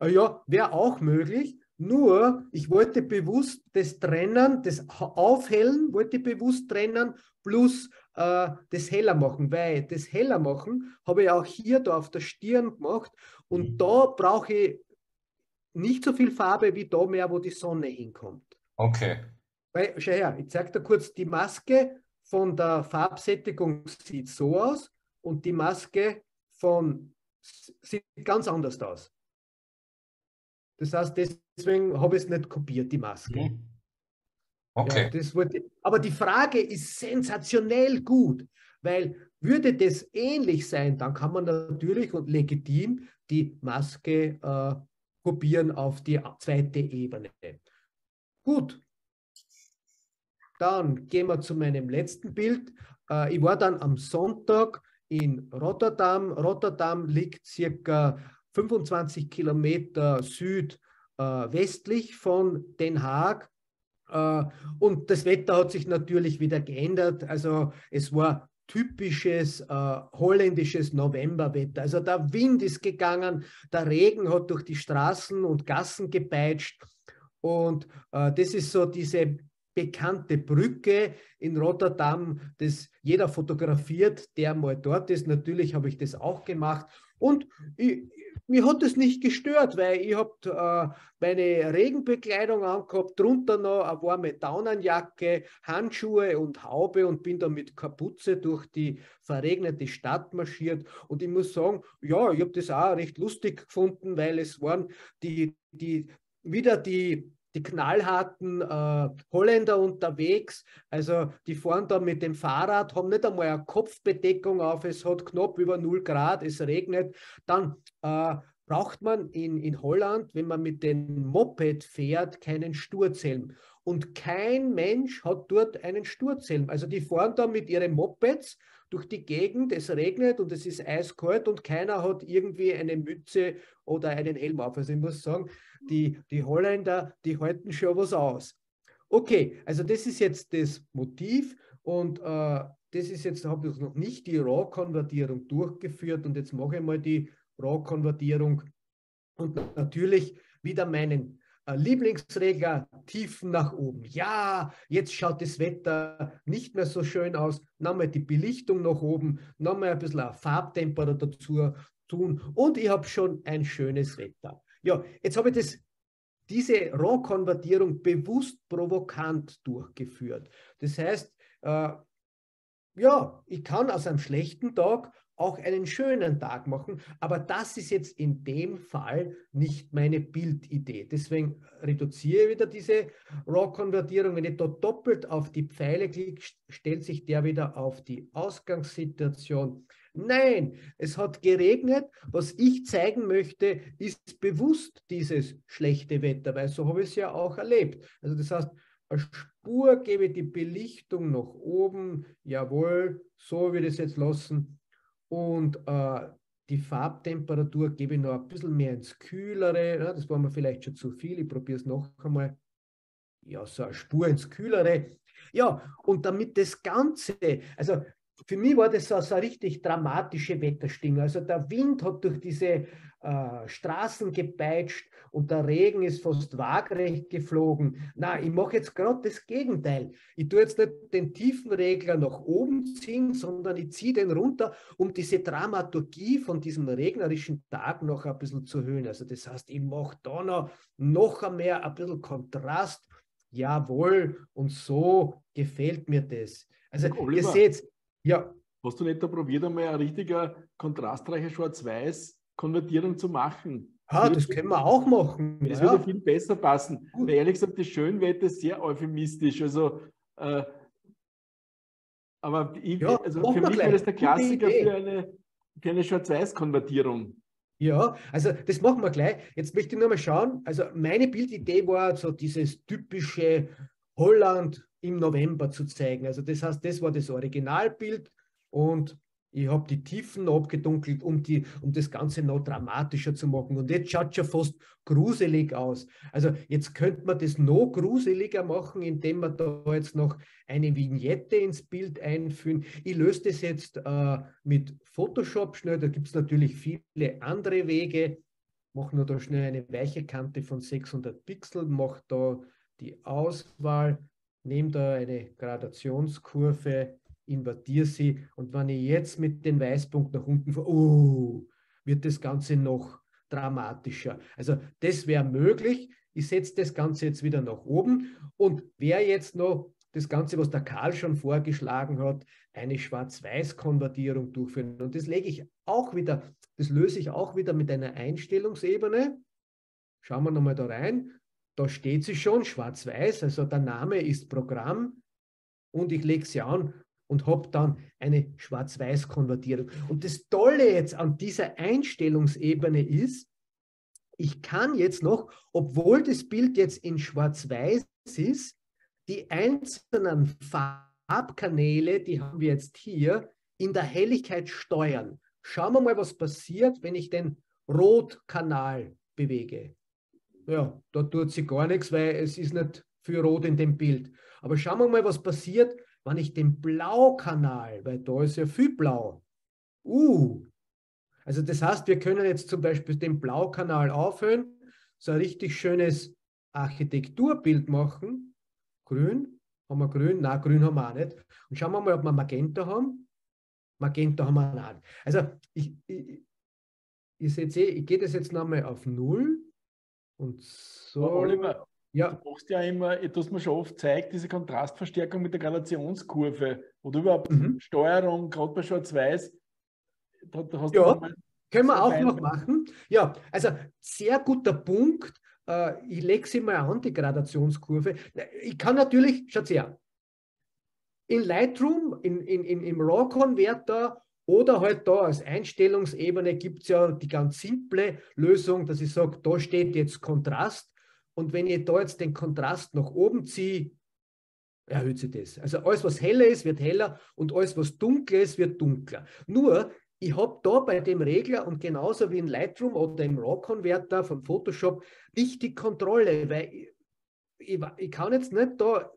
Äh, ja, wäre auch möglich. Nur, ich wollte bewusst das Trennen, das Aufhellen, wollte bewusst trennen, plus äh, das heller machen, weil das heller machen habe ich auch hier da auf der Stirn gemacht und mhm. da brauche ich nicht so viel Farbe wie da mehr, wo die Sonne hinkommt. Okay. Weil, schau her, ich zeige dir kurz, die Maske von der Farbsättigung sieht so aus und die Maske von sieht ganz anders aus. Das heißt, deswegen habe ich es nicht kopiert, die Maske. Mhm. Okay. Ja, wurde, aber die Frage ist sensationell gut, weil würde das ähnlich sein, dann kann man natürlich und legitim die Maske äh, kopieren auf die zweite Ebene. Gut. Dann gehen wir zu meinem letzten Bild. Äh, ich war dann am Sonntag in Rotterdam. Rotterdam liegt circa 25 Kilometer südwestlich äh, von Den Haag. Äh, und das Wetter hat sich natürlich wieder geändert. Also es war typisches äh, holländisches Novemberwetter. Also der Wind ist gegangen, der Regen hat durch die Straßen und Gassen gepeitscht. Und äh, das ist so diese bekannte Brücke in Rotterdam, das jeder fotografiert, der mal dort ist. Natürlich habe ich das auch gemacht. Und ich, mir hat das nicht gestört, weil ich habe äh, meine Regenbekleidung angehabt, drunter noch eine warme Daunenjacke, Handschuhe und Haube und bin da mit Kapuze durch die verregnete Stadt marschiert. Und ich muss sagen, ja, ich habe das auch recht lustig gefunden, weil es waren die, die wieder die die knallharten äh, Holländer unterwegs. Also die fahren da mit dem Fahrrad, haben nicht einmal eine Kopfbedeckung auf, es hat knapp über 0 Grad, es regnet. Dann äh, braucht man in, in Holland, wenn man mit dem Moped fährt, keinen Sturzhelm. Und kein Mensch hat dort einen Sturzhelm. Also die fahren da mit ihren Mopeds durch die Gegend, es regnet und es ist eiskalt und keiner hat irgendwie eine Mütze oder einen Helm auf. Also ich muss sagen, die, die Holländer, die halten schon was aus. Okay, also das ist jetzt das Motiv und äh, das ist jetzt, da habe ich noch nicht die RAW-Konvertierung durchgeführt und jetzt mache ich mal die RAW-Konvertierung und natürlich wieder meinen äh, Lieblingsregler Tiefen nach oben. Ja, jetzt schaut das Wetter nicht mehr so schön aus. Nochmal die Belichtung nach oben, nochmal ein bisschen Farbtemper dazu tun und ich habe schon ein schönes Wetter. Ja, jetzt habe ich das, diese RAW-Konvertierung bewusst provokant durchgeführt. Das heißt, äh, ja, ich kann aus einem schlechten Tag auch einen schönen Tag machen, aber das ist jetzt in dem Fall nicht meine Bildidee. Deswegen reduziere ich wieder diese RAW-Konvertierung. Wenn ich dort doppelt auf die Pfeile klicke, stellt sich der wieder auf die Ausgangssituation. Nein, es hat geregnet. Was ich zeigen möchte, ist bewusst dieses schlechte Wetter, weil so habe ich es ja auch erlebt. Also das heißt, eine Spur gebe die Belichtung nach oben, jawohl, so würde ich es jetzt lassen. Und äh, die Farbtemperatur gebe ich noch ein bisschen mehr ins Kühlere. Ja, das war mir vielleicht schon zu viel. Ich probiere es noch einmal. Ja, so eine Spur ins Kühlere. Ja, und damit das Ganze, also für mich war das so, so eine richtig dramatische Wetterstimmung. Also der Wind hat durch diese äh, Straßen gepeitscht und der Regen ist fast waagrecht geflogen. Na, ich mache jetzt gerade das Gegenteil. Ich tue jetzt nicht den Tiefenregler nach oben ziehen, sondern ich ziehe den runter, um diese Dramaturgie von diesem regnerischen Tag noch ein bisschen zu erhöhen. Also das heißt, ich mache da noch, noch mehr ein bisschen Kontrast. Jawohl, und so gefällt mir das. Also Oliver. ihr seht, ja. Hast du nicht da probiert, einmal ein richtiger kontrastreicher Schwarz-Weiß-Konvertierung zu machen? Ja, das können wir auch machen. Das ja. würde viel besser passen. Weil ehrlich gesagt, das Schönwetter ist sehr euphemistisch. Also, äh, aber ich, ja, also für mich wäre das der Klassiker für eine, für eine Schwarz-Weiß-Konvertierung. Ja, also das machen wir gleich. Jetzt möchte ich nur mal schauen. Also meine Bildidee war so dieses typische Holland im November zu zeigen. Also das heißt, das war das Originalbild und ich habe die Tiefen abgedunkelt, um, die, um das Ganze noch dramatischer zu machen. Und jetzt schaut es schon fast gruselig aus. Also jetzt könnte man das noch gruseliger machen, indem man da jetzt noch eine Vignette ins Bild einfügen. Ich löse das jetzt äh, mit Photoshop schnell. Da gibt es natürlich viele andere Wege. Mache nur da schnell eine weiche Kante von 600 Pixel, mache da die Auswahl nehme da eine Gradationskurve, invertiere sie und wenn ich jetzt mit dem Weißpunkt nach unten fahre, oh, wird das Ganze noch dramatischer. Also das wäre möglich. Ich setze das Ganze jetzt wieder nach oben und wer jetzt noch das Ganze, was der Karl schon vorgeschlagen hat, eine Schwarz-Weiß-Konvertierung durchführen. Und das lege ich auch wieder, das löse ich auch wieder mit einer Einstellungsebene. Schauen wir nochmal da rein. Da steht sie schon schwarz-weiß, also der Name ist Programm und ich lege sie an und habe dann eine Schwarz-Weiß-Konvertierung. Und das Tolle jetzt an dieser Einstellungsebene ist, ich kann jetzt noch, obwohl das Bild jetzt in Schwarz-Weiß ist, die einzelnen Farbkanäle, die haben wir jetzt hier, in der Helligkeit steuern. Schauen wir mal, was passiert, wenn ich den Rotkanal bewege ja, da tut sie gar nichts, weil es ist nicht für rot in dem Bild. Aber schauen wir mal, was passiert, wenn ich den Blaukanal, weil da ist ja viel Blau. Uh, also das heißt, wir können jetzt zum Beispiel den Blaukanal aufhören, so ein richtig schönes Architekturbild machen. Grün, haben wir grün? Nein, grün haben wir auch nicht. Und schauen wir mal, ob wir Magenta haben. Magenta haben wir auch nicht. Also ich, ich, ich sehe, ich gehe das jetzt nochmal auf Null und so. Oliver, ja. du machst ja immer, das man schon oft zeigt, diese Kontrastverstärkung mit der Gradationskurve oder überhaupt mhm. Steuerung, gerade bei Schwarz-Weiß. Da, da ja, können wir auch noch machen. Ja, also sehr guter Punkt. äh, ich lege sie mal an, die Gradationskurve. Ich kann natürlich, schaut her, in Lightroom, in, in, in, im RAW-Konverter oder halt da als Einstellungsebene gibt es ja die ganz simple Lösung, dass ich sage, da steht jetzt Kontrast und wenn ich da jetzt den Kontrast nach oben ziehe, erhöht sich das. Also alles, was heller ist, wird heller und alles, was dunkler ist, wird dunkler. Nur, ich habe da bei dem Regler und genauso wie in Lightroom oder im RAW-Converter von Photoshop nicht die Kontrolle, weil ich, ich, ich, kann jetzt nicht da,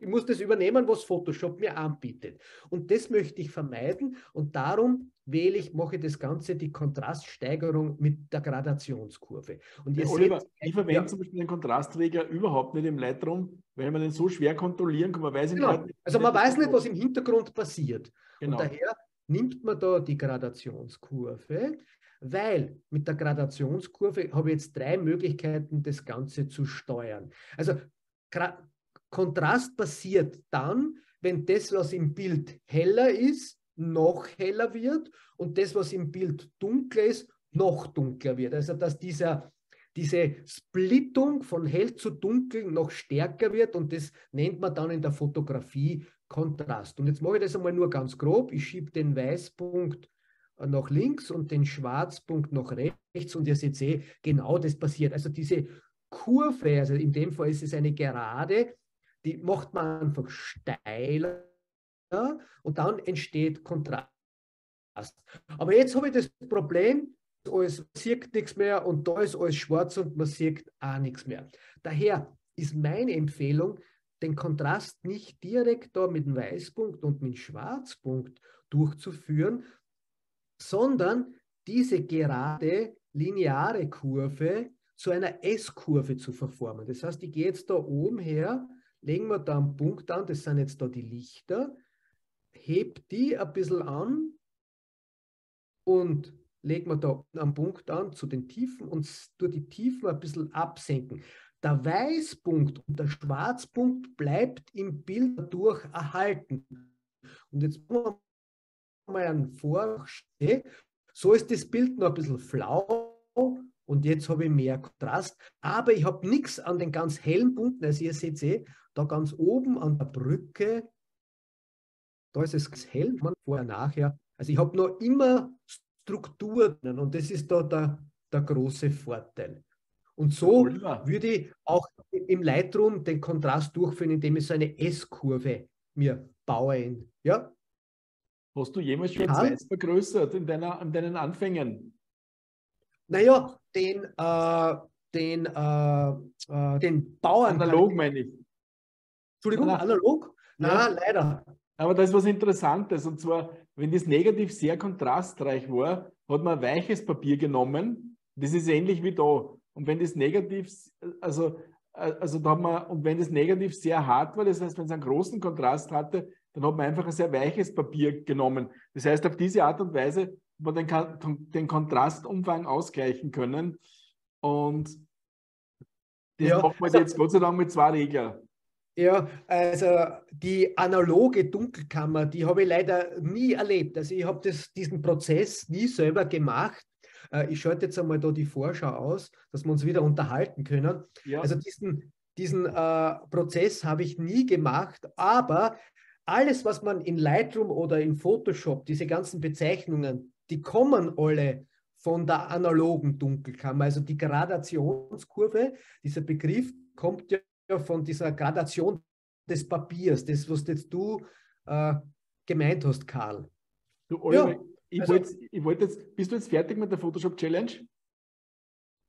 ich muss das übernehmen, was Photoshop mir anbietet. Und das möchte ich vermeiden und darum wähle ich, mache ich das Ganze, die Kontraststeigerung mit der Gradationskurve. Und ihr ja, Oliver, seht, ich verwende ja, zum Beispiel den Kontrastregler überhaupt nicht im Lightroom, weil man den so schwer kontrollieren kann. Man weiß genau. nicht, also man weiß nicht, was im Hintergrund passiert. Genau. Und daher nimmt man da die Gradationskurve, weil mit der Gradationskurve habe ich jetzt drei Möglichkeiten, das Ganze zu steuern. Also Kontrast passiert dann, wenn das, was im Bild heller ist, noch heller wird und das, was im Bild dunkler ist, noch dunkler wird. Also dass dieser, diese Splittung von hell zu dunkel noch stärker wird und das nennt man dann in der Fotografie Kontrast. Und jetzt mache ich das einmal nur ganz grob. Ich schiebe den Weißpunkt nach links und den Schwarzpunkt nach rechts und ihr seht eh, genau das passiert. Also diese Kurve, also in dem Fall ist es eine Gerade, die macht man einfach steiler und dann entsteht Kontrast. Aber jetzt habe ich das Problem, alles sieht nichts mehr und da ist alles schwarz und man sieht auch nichts mehr. Daher ist meine Empfehlung, den Kontrast nicht direkt da mit dem Weißpunkt und mit dem Schwarzpunkt durchzuführen, sondern diese gerade lineare Kurve zu einer S-Kurve zu verformen. Das heißt, ich gehe jetzt da oben her, legen wir da einen Punkt an, das sind jetzt da die Lichter, heb die ein bisschen an und legen wir da einen Punkt an zu den Tiefen und durch die Tiefen ein bisschen absenken. Der Weißpunkt und der Schwarzpunkt bleibt im Bild dadurch erhalten. Und jetzt machen wir mal einen Vorsteh. So ist das Bild noch ein bisschen flau und jetzt habe ich mehr Kontrast. Aber ich habe nichts an den ganz hellen Punkten. Also ihr seht eh, da ganz oben an der Brücke, da ist es ganz hell, man vorher, nachher. Also ich habe noch immer Strukturen und das ist da der, der große Vorteil. Und so würde ich auch im Lightroom den Kontrast durchführen, indem ich so eine S-Kurve mir baue. Ja? Hast du jemals schon ja. Weiß vergrößert in, deiner, in deinen Anfängen? Naja, den, äh, den, äh, äh, den Bauern. Analog meine ich. Entschuldigung, Na, analog? Nein, ja. leider. Aber da ist was Interessantes. Und zwar, wenn das negativ sehr kontrastreich war, hat man weiches Papier genommen. Das ist ähnlich wie da. Und wenn das negativ, also, also da hat man, und wenn das negativ sehr hart war, das heißt, wenn es einen großen Kontrast hatte, dann hat man einfach ein sehr weiches Papier genommen. Das heißt, auf diese Art und Weise man den, den Kontrastumfang ausgleichen können. Und das ja, macht man also, jetzt Gott sei Dank mit zwei Reglern. Ja, also die analoge Dunkelkammer, die habe ich leider nie erlebt. Also ich habe diesen Prozess nie selber gemacht. Äh, ich schalte jetzt einmal da die Vorschau aus, dass wir uns wieder unterhalten können. Ja. Also diesen, diesen äh, Prozess habe ich nie gemacht, aber alles, was man in Lightroom oder in Photoshop, diese ganzen Bezeichnungen, die kommen alle von der analogen Dunkelkammer. Also die Gradationskurve, dieser Begriff kommt ja von dieser Gradation des Papiers, das, was jetzt du äh, gemeint hast, Karl. Du, Oliver, ja. Ich also, wollte wollt jetzt, bist du jetzt fertig mit der Photoshop Challenge?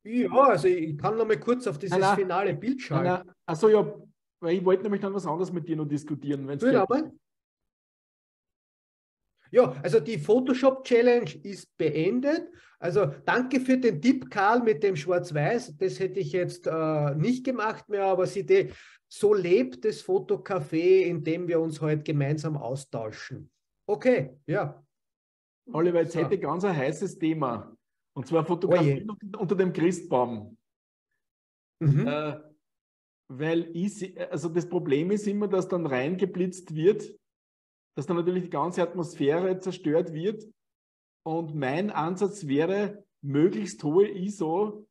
Ja, also ich kann noch mal kurz auf dieses nein, finale Bild schauen. Achso, ja, weil ich wollte nämlich dann was anderes mit dir noch diskutieren. Wenn's ja, also die Photoshop Challenge ist beendet. Also danke für den Tipp, Karl, mit dem Schwarz-Weiß. Das hätte ich jetzt äh, nicht gemacht mehr, aber sie, so lebt das Fotocafé, in dem wir uns heute gemeinsam austauschen. Okay, ja. Oliver, jetzt so. hätte ich ganz ein heißes Thema. Und zwar Fotografie oh unter dem Christbaum. Mhm. Äh, weil ich, also das Problem ist immer, dass dann reingeblitzt wird, dass dann natürlich die ganze Atmosphäre zerstört wird. Und mein Ansatz wäre, möglichst hohe ISO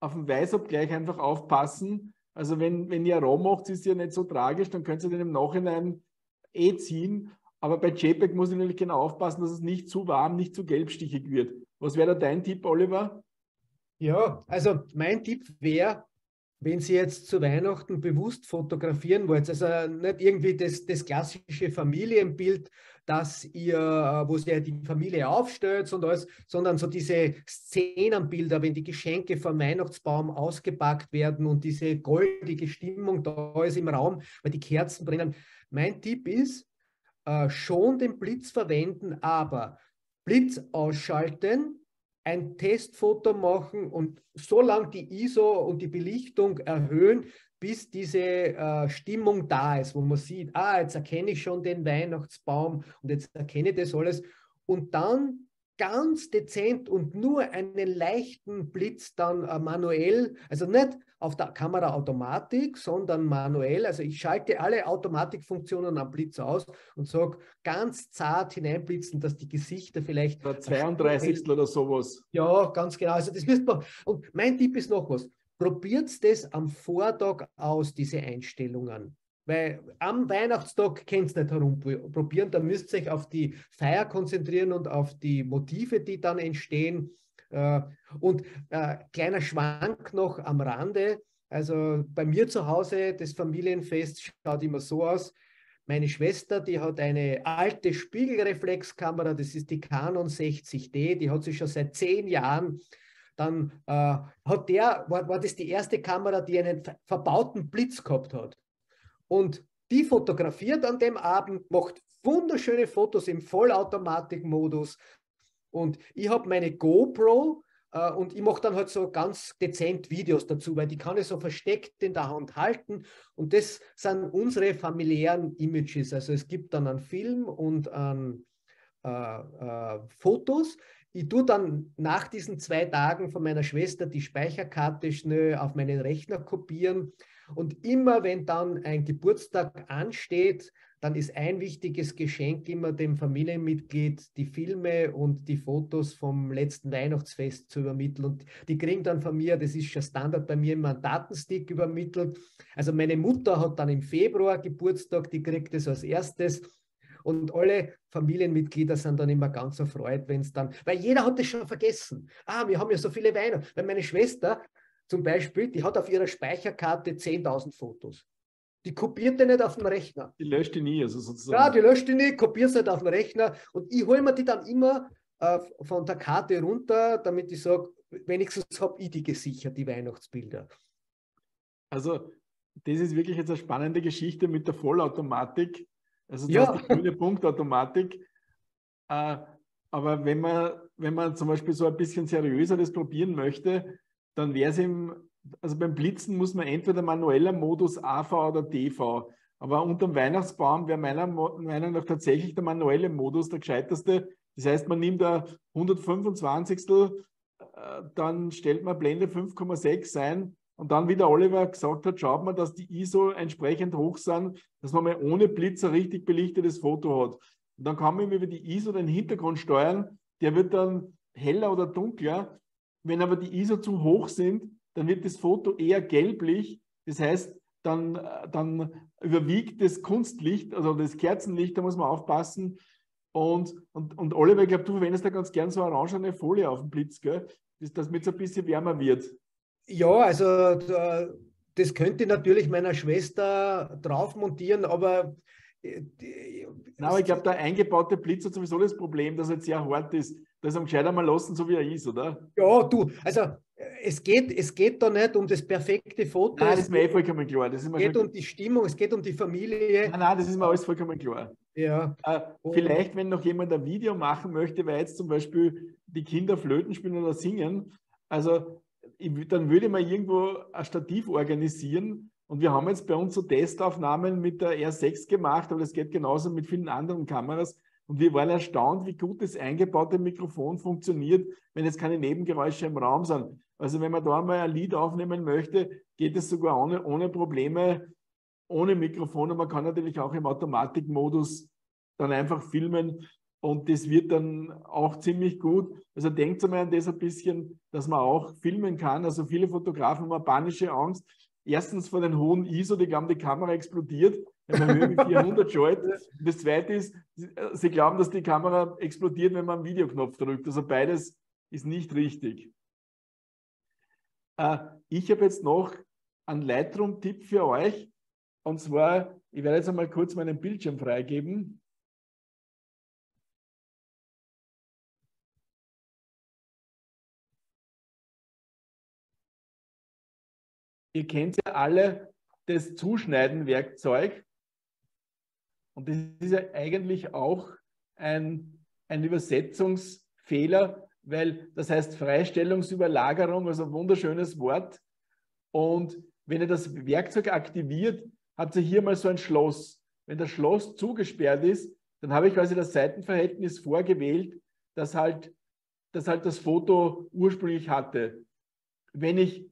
auf den Weißabgleich einfach aufpassen. Also wenn, wenn ihr RAW macht, ist ja nicht so tragisch, dann könnt ihr den im Nachhinein eh ziehen. Aber bei JPEG muss ich natürlich genau aufpassen, dass es nicht zu warm, nicht zu gelbstichig wird. Was wäre da dein Tipp, Oliver? Ja, also mein Tipp wäre, wenn Sie jetzt zu Weihnachten bewusst fotografieren wollt, also nicht irgendwie das, das klassische Familienbild, dass ihr, wo sie die Familie aufstellt und alles, sondern so diese Szenenbilder, wenn die Geschenke vom Weihnachtsbaum ausgepackt werden und diese goldige Stimmung da ist im Raum, weil die Kerzen brennen. Mein Tipp ist, äh, schon den Blitz verwenden, aber Blitz ausschalten, ein Testfoto machen und so lange die ISO und die Belichtung erhöhen, bis diese äh, Stimmung da ist, wo man sieht, ah, jetzt erkenne ich schon den Weihnachtsbaum und jetzt erkenne ich das alles. Und dann ganz dezent und nur einen leichten Blitz dann äh, manuell, also nicht auf der Kamera Automatik, sondern manuell. Also ich schalte alle Automatikfunktionen am Blitz aus und sage ganz zart hineinblitzen, dass die Gesichter vielleicht. Der 32. oder sowas. Ja, ganz genau. Also das müsste man. Und mein Tipp ist noch was. Probiert das am Vortag aus, diese Einstellungen. Weil am Weihnachtstag könnt ihr nicht herumprobieren, da müsst ihr euch auf die Feier konzentrieren und auf die Motive, die dann entstehen. Äh, und äh, kleiner Schwank noch am Rande. Also bei mir zu Hause, das Familienfest schaut immer so aus. Meine Schwester, die hat eine alte Spiegelreflexkamera, das ist die Canon 60D, die hat sie schon seit zehn Jahren. Dann äh, hat der, war, war das die erste Kamera, die einen verbauten Blitz gehabt hat. Und die fotografiert an dem Abend, macht wunderschöne Fotos im Vollautomatikmodus. Und ich habe meine GoPro äh, und ich mache dann halt so ganz dezent Videos dazu, weil die kann ich so versteckt in der Hand halten. Und das sind unsere familiären Images. Also es gibt dann einen Film und an äh, äh, Fotos. Ich tue dann nach diesen zwei Tagen von meiner Schwester die Speicherkarte schnell auf meinen Rechner kopieren und immer wenn dann ein Geburtstag ansteht, dann ist ein wichtiges Geschenk immer dem Familienmitglied die Filme und die Fotos vom letzten Weihnachtsfest zu übermitteln. Und die kriegen dann von mir, das ist schon Standard bei mir, immer einen Datenstick übermittelt. Also meine Mutter hat dann im Februar Geburtstag, die kriegt es als erstes. Und alle Familienmitglieder sind dann immer ganz erfreut, wenn es dann, weil jeder hat das schon vergessen. Ah, wir haben ja so viele Weihnachten. Weil meine Schwester, zum Beispiel, die hat auf ihrer Speicherkarte 10.000 Fotos. Die kopiert die nicht auf dem Rechner. Die löscht die nie, also sozusagen. Ja, die löscht die nie, kopiert sie nicht auf dem Rechner und ich hole mir die dann immer äh, von der Karte runter, damit ich sage, wenigstens habe ich die gesichert, die Weihnachtsbilder. Also, das ist wirklich jetzt eine spannende Geschichte mit der Vollautomatik. Also, das ja. ist die grüne Punktautomatik. Äh, aber wenn man, wenn man zum Beispiel so ein bisschen seriöser das probieren möchte, dann wäre es im, also beim Blitzen muss man entweder manueller Modus AV oder TV. Aber unter dem Weihnachtsbaum wäre meiner Meinung nach tatsächlich der manuelle Modus der gescheiteste. Das heißt, man nimmt da 125. Äh, dann stellt man Blende 5,6 ein und dann, wie der Oliver gesagt hat, schaut man, dass die ISO entsprechend hoch sind, dass man mal ohne Blitz ein richtig belichtetes Foto hat. Und dann kann man über die ISO den Hintergrund steuern. Der wird dann heller oder dunkler. Wenn aber die ISO zu hoch sind, dann wird das Foto eher gelblich. Das heißt, dann, dann überwiegt das Kunstlicht, also das Kerzenlicht, da muss man aufpassen. Und, und, und Oliver, ich glaube, du verwendest da ganz gern so orangene Folie auf dem Blitz, gell? Das, damit es ein bisschen wärmer wird. Ja, also das könnte natürlich meiner Schwester drauf montieren, aber. Äh, Nein, aber ich glaube, der eingebaute Blitz hat sowieso das Problem, dass er jetzt sehr hart ist das am gescheiter mal lassen, so wie er ist, oder? Ja, du, also es geht, es geht da nicht um das perfekte Foto. Nein, das ist mir eh vollkommen klar. es geht um die Stimmung, es geht um die Familie. Nein, nein, das ist mir alles vollkommen klar. Ja. Äh, vielleicht, wenn noch jemand ein Video machen möchte, weil jetzt zum Beispiel die Kinder Flöten spielen oder singen, also ich, dann würde man irgendwo ein Stativ organisieren. Und wir haben jetzt bei uns so Testaufnahmen mit der R6 gemacht, aber das geht genauso mit vielen anderen Kameras. Und wir waren erstaunt, wie gut das eingebaute Mikrofon funktioniert, wenn jetzt keine Nebengeräusche im Raum sind. Also wenn man da mal ein Lied aufnehmen möchte, geht es sogar ohne, ohne Probleme, ohne Mikrofon. Und man kann natürlich auch im Automatikmodus dann einfach filmen. Und das wird dann auch ziemlich gut. Also denkt einmal an das ein bisschen, dass man auch filmen kann. Also viele Fotografen haben panische Angst. Erstens vor den hohen ISO, die glauben, die Kamera explodiert, wenn man Höhe 400 schaltet. Und das zweite ist, sie glauben, dass die Kamera explodiert, wenn man einen Videoknopf drückt. Also beides ist nicht richtig. Äh, ich habe jetzt noch einen Lightroom-Tipp für euch. Und zwar, ich werde jetzt einmal kurz meinen Bildschirm freigeben. Ihr kennt ja alle das Zuschneiden-Werkzeug. Und das ist ja eigentlich auch ein, ein Übersetzungsfehler, weil das heißt Freistellungsüberlagerung, also ein wunderschönes Wort. Und wenn ihr das Werkzeug aktiviert, habt ihr hier mal so ein Schloss. Wenn das Schloss zugesperrt ist, dann habe ich quasi das Seitenverhältnis vorgewählt, das halt, das halt das Foto ursprünglich hatte. Wenn ich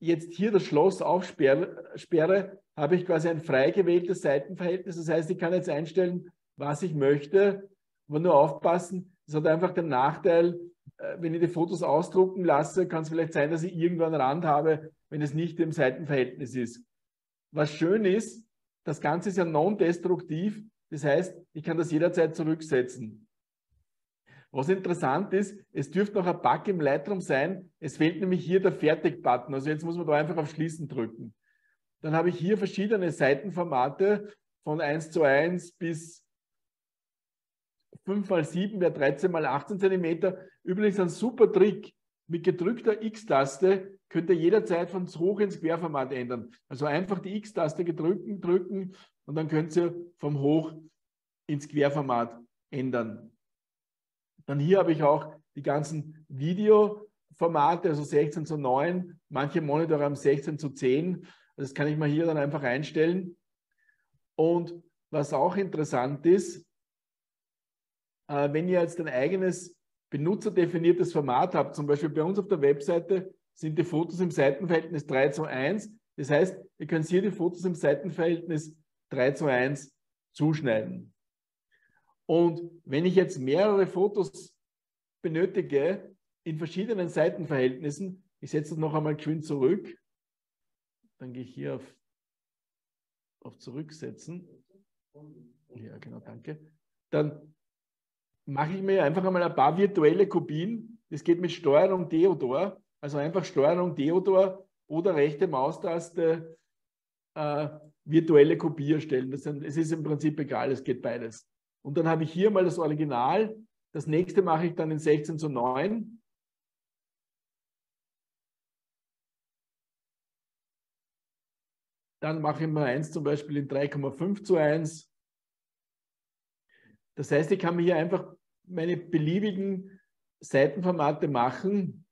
jetzt hier das Schloss aufsperre, habe ich quasi ein frei gewähltes Seitenverhältnis. Das heißt, ich kann jetzt einstellen, was ich möchte, aber nur aufpassen. Das hat einfach den Nachteil, äh, wenn ich die Fotos ausdrucken lasse, kann es vielleicht sein, dass ich irgendwo einen Rand habe, wenn es nicht im Seitenverhältnis ist. Was schön ist, das Ganze ist ja non-destruktiv. Das heißt, ich kann das jederzeit zurücksetzen. Was interessant ist, es dürfte noch ein Bug im Lightroom sein. Es fehlt nämlich hier der Fertig-Button. Also jetzt muss man da einfach auf Schließen drücken. Dann habe ich hier verschiedene Seitenformate von 1 zu 1 bis 5 x 7 wäre 13 x 18 cm. Übrigens ein super Trick. Mit gedrückter X-Taste könnt ihr jederzeit von hoch ins Querformat ändern. Also einfach die X-Taste gedrücken, drücken und dann könnt ihr vom Hoch ins Querformat ändern. Dann hier habe ich auch die ganzen Videoformate, also 16 zu 9. Manche Monitore haben 16 zu 10. Das kann ich mal hier dann einfach einstellen. Und was auch interessant ist, äh, wenn ihr jetzt ein eigenes benutzerdefiniertes Format habt, zum Beispiel bei uns auf der Webseite sind die Fotos im Seitenverhältnis 3 zu 1. Das heißt, ihr könnt hier die Fotos im Seitenverhältnis 3 zu 1 zuschneiden. Und wenn ich jetzt mehrere Fotos benötige in verschiedenen Seitenverhältnissen, ich setze das noch einmal geschwind zurück, dann gehe ich hier auf, auf Zurücksetzen. Ja, genau, danke. Dann mache ich mir einfach einmal ein paar virtuelle Kopien. Das geht mit Steuerung Deodor, also einfach Steuerung Deodor oder rechte Maustaste äh, virtuelle Kopie erstellen. Es ist im Prinzip egal, es geht beides. Und dann habe ich hier mal das Original. Das nächste mache ich dann in 16 zu 9. Dann mache ich mal eins zum Beispiel in 3,5 zu 1. Das heißt, ich kann mir hier einfach meine beliebigen Seitenformate machen.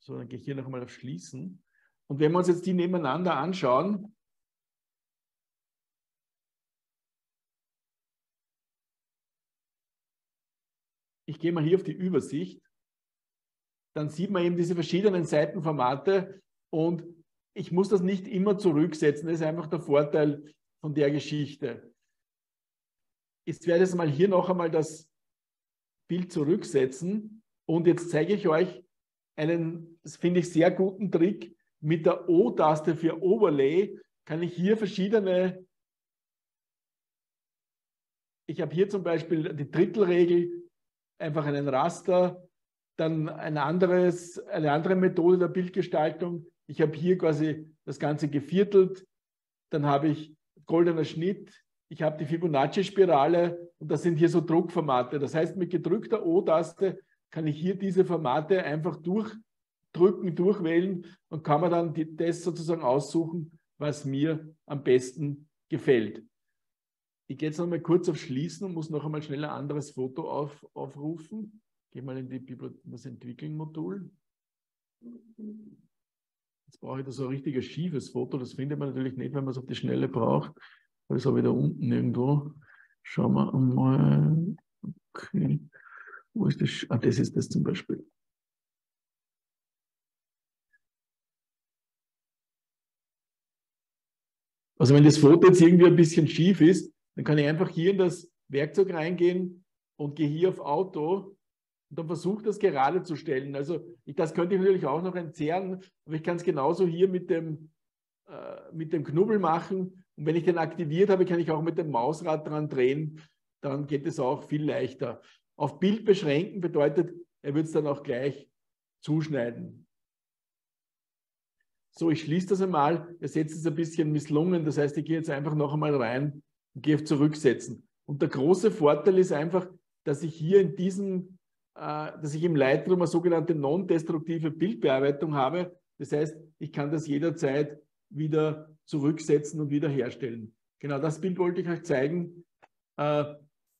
So, dann gehe ich hier noch einmal auf Schließen. Und wenn wir uns jetzt die nebeneinander anschauen, ich gehe mal hier auf die Übersicht, dann sieht man eben diese verschiedenen Seitenformate und ich muss das nicht immer zurücksetzen. Das ist einfach der Vorteil von der Geschichte. Jetzt werde ich mal hier noch einmal das Bild zurücksetzen und jetzt zeige ich euch einen, finde ich, sehr guten Trick. Mit der O-Taste für Overlay kann ich hier verschiedene, ich habe hier zum Beispiel die Drittelregel, einfach einen Raster, dann ein anderes, eine andere Methode der Bildgestaltung. Ich habe hier quasi das Ganze geviertelt, dann habe ich goldener Schnitt, ich habe die Fibonacci-Spirale und das sind hier so Druckformate. Das heißt, mit gedrückter O-Taste kann ich hier diese Formate einfach durchdrücken, durchwählen und kann man dann die, das sozusagen aussuchen, was mir am besten gefällt. Ich gehe jetzt noch mal kurz auf Schließen und muss noch einmal schnell ein anderes Foto auf, aufrufen. Gehe mal in die Bibliothek, das Entwickeln-Modul. Jetzt brauche ich da so ein richtiges schiefes Foto. Das findet man natürlich nicht, wenn man es auf die Schnelle braucht. Das habe ich da unten irgendwo. Schauen wir mal. Okay. Wo ist das? Ah, das ist das zum Beispiel. Also wenn das Foto jetzt irgendwie ein bisschen schief ist, Dann kann ich einfach hier in das Werkzeug reingehen und gehe hier auf Auto und dann versuche das gerade zu stellen. Also ich, das könnte ich natürlich auch noch entzerren, aber ich kann es genauso hier mit dem, äh, mit dem Knubbel machen. Und wenn ich den aktiviert habe, kann ich auch mit dem Mausrad dran drehen. Dann geht es auch viel leichter. Auf Bild beschränken bedeutet, er wird es dann auch gleich zuschneiden. So, ich schließe das einmal. Der Setz ist ein bisschen misslungen. Das heißt, ich gehe jetzt einfach noch einmal rein gehe auf Zurücksetzen. Und der große Vorteil ist einfach, dass ich hier in diesem, äh, dass ich im Lightroom eine sogenannte non-destruktive Bildbearbeitung habe. Das heißt, ich kann das jederzeit wieder zurücksetzen und wiederherstellen. Genau das Bild wollte ich euch zeigen. Äh,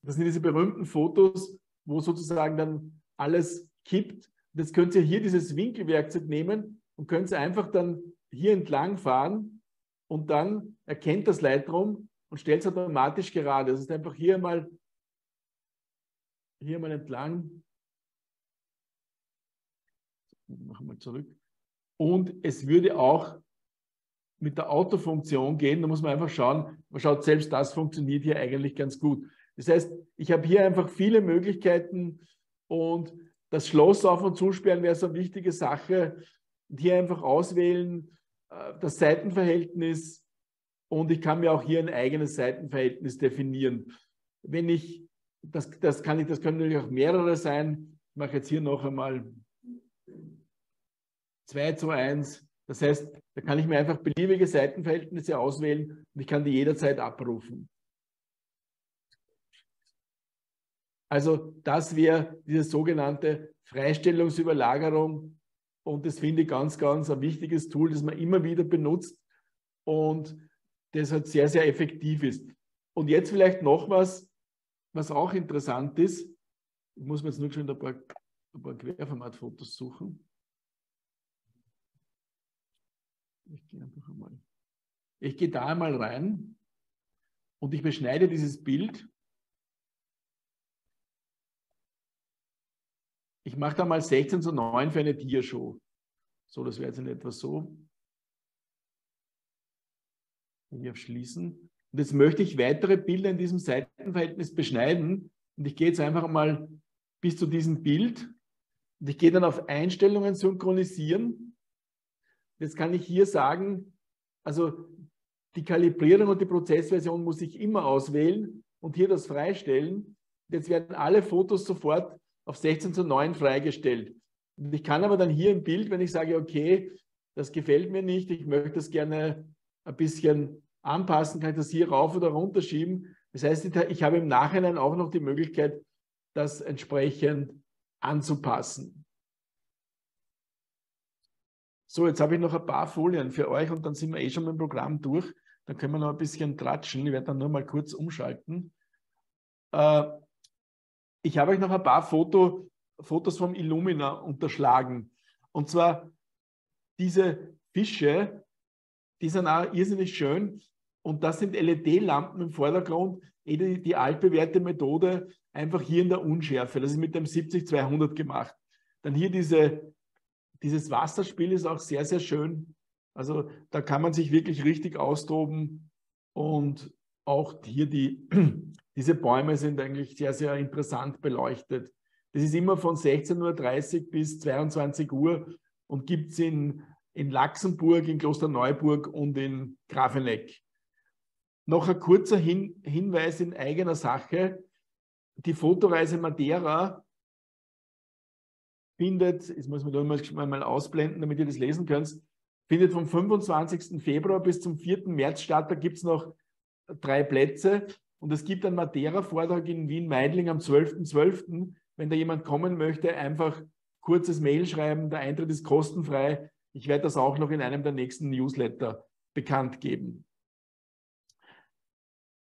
das sind diese berühmten Fotos, wo sozusagen dann alles kippt. Jetzt könnt ihr hier dieses Winkelwerkzeug nehmen und könnt einfach dann hier entlang fahren und dann erkennt das Lightroom und stellt es automatisch gerade. Das ist einfach hier mal, hier mal entlang. Machen wir zurück. Und es würde auch mit der Autofunktion gehen. Da muss man einfach schauen. Man schaut, selbst das funktioniert hier eigentlich ganz gut. Das heißt, ich habe hier einfach viele Möglichkeiten und das Schloss auf und zusperren wäre so eine wichtige Sache. Und hier einfach auswählen, äh, das Seitenverhältnis und ich kann mir auch hier ein eigenes Seitenverhältnis definieren. Wenn ich, das, das kann ich, das können natürlich auch mehrere sein. Ich mache jetzt hier noch einmal 2 zu 1. Das heißt, da kann ich mir einfach beliebige Seitenverhältnisse auswählen und ich kann die jederzeit abrufen. Also das wäre diese sogenannte Freistellungsüberlagerung und das finde ich ganz, ganz ein wichtiges Tool, das man immer wieder benutzt und das halt sehr, sehr effektiv ist. Und jetzt vielleicht noch was, was auch interessant ist. Ich muss mir jetzt nur schon ein paar, ein paar Querformatfotos suchen. Ich gehe einfach einmal. Ich gehe da einmal rein und ich beschneide dieses Bild Ich mache da mal 16 zu 9 für eine Tiershow. So, das wäre jetzt in etwa so. Hier auf Schließen. Und jetzt möchte ich weitere Bilder in diesem Seitenverhältnis beschneiden. Und ich gehe jetzt einfach mal bis zu diesem Bild. Und ich gehe dann auf Einstellungen synchronisieren. Jetzt kann ich hier sagen, also die Kalibrierung und die Prozessversion muss ich immer auswählen und hier das freistellen. Jetzt werden alle Fotos sofort auf 16 zu 9 freigestellt. Und ich kann aber dann hier im Bild, wenn ich sage, okay, das gefällt mir nicht, ich möchte das gerne ein bisschen anpassen, kann ich das hier rauf oder runter schieben. Das heißt, ich habe im Nachhinein auch noch die Möglichkeit, das entsprechend anzupassen. So, jetzt habe ich noch ein paar Folien für euch und dann sind wir eh schon mit dem Programm durch. Dann können wir noch ein bisschen tratschen. Ich werde dann nur mal kurz umschalten. Äh, ich habe euch noch ein paar Foto, Fotos vom Illumina unterschlagen. Und zwar diese Fische, die sind auch irrsinnig schön. Und das sind LED-Lampen im Vordergrund, eh die, die altbewährte Methode, einfach hier in der Unschärfe. Das ist mit dem 70-200 gemacht. Dann hier diese, dieses Wasserspiel ist auch sehr, sehr schön. Also da kann man sich wirklich richtig austoben und auch hier die, diese Bäume sind eigentlich sehr, sehr interessant beleuchtet. Das ist immer von 16.30 Uhr bis 22 Uhr und gibt es in, in Laxenburg, in Klosterneuburg und in Grafeneck. Noch ein kurzer Hin Hinweis in eigener Sache. Die Fotoreise Madeira findet, jetzt muss man da mal ausblenden, damit ihr das lesen könnt, findet vom 25. Februar bis zum 4. März statt. Da gibt es noch drei Plätze. Und es gibt einen Matera-Vortrag in Wien-Meidling am 12.12. .12. Wenn da jemand kommen möchte, einfach kurzes Mail schreiben. Der Eintritt ist kostenfrei. Ich werde das auch noch in einem der nächsten Newsletter bekannt geben.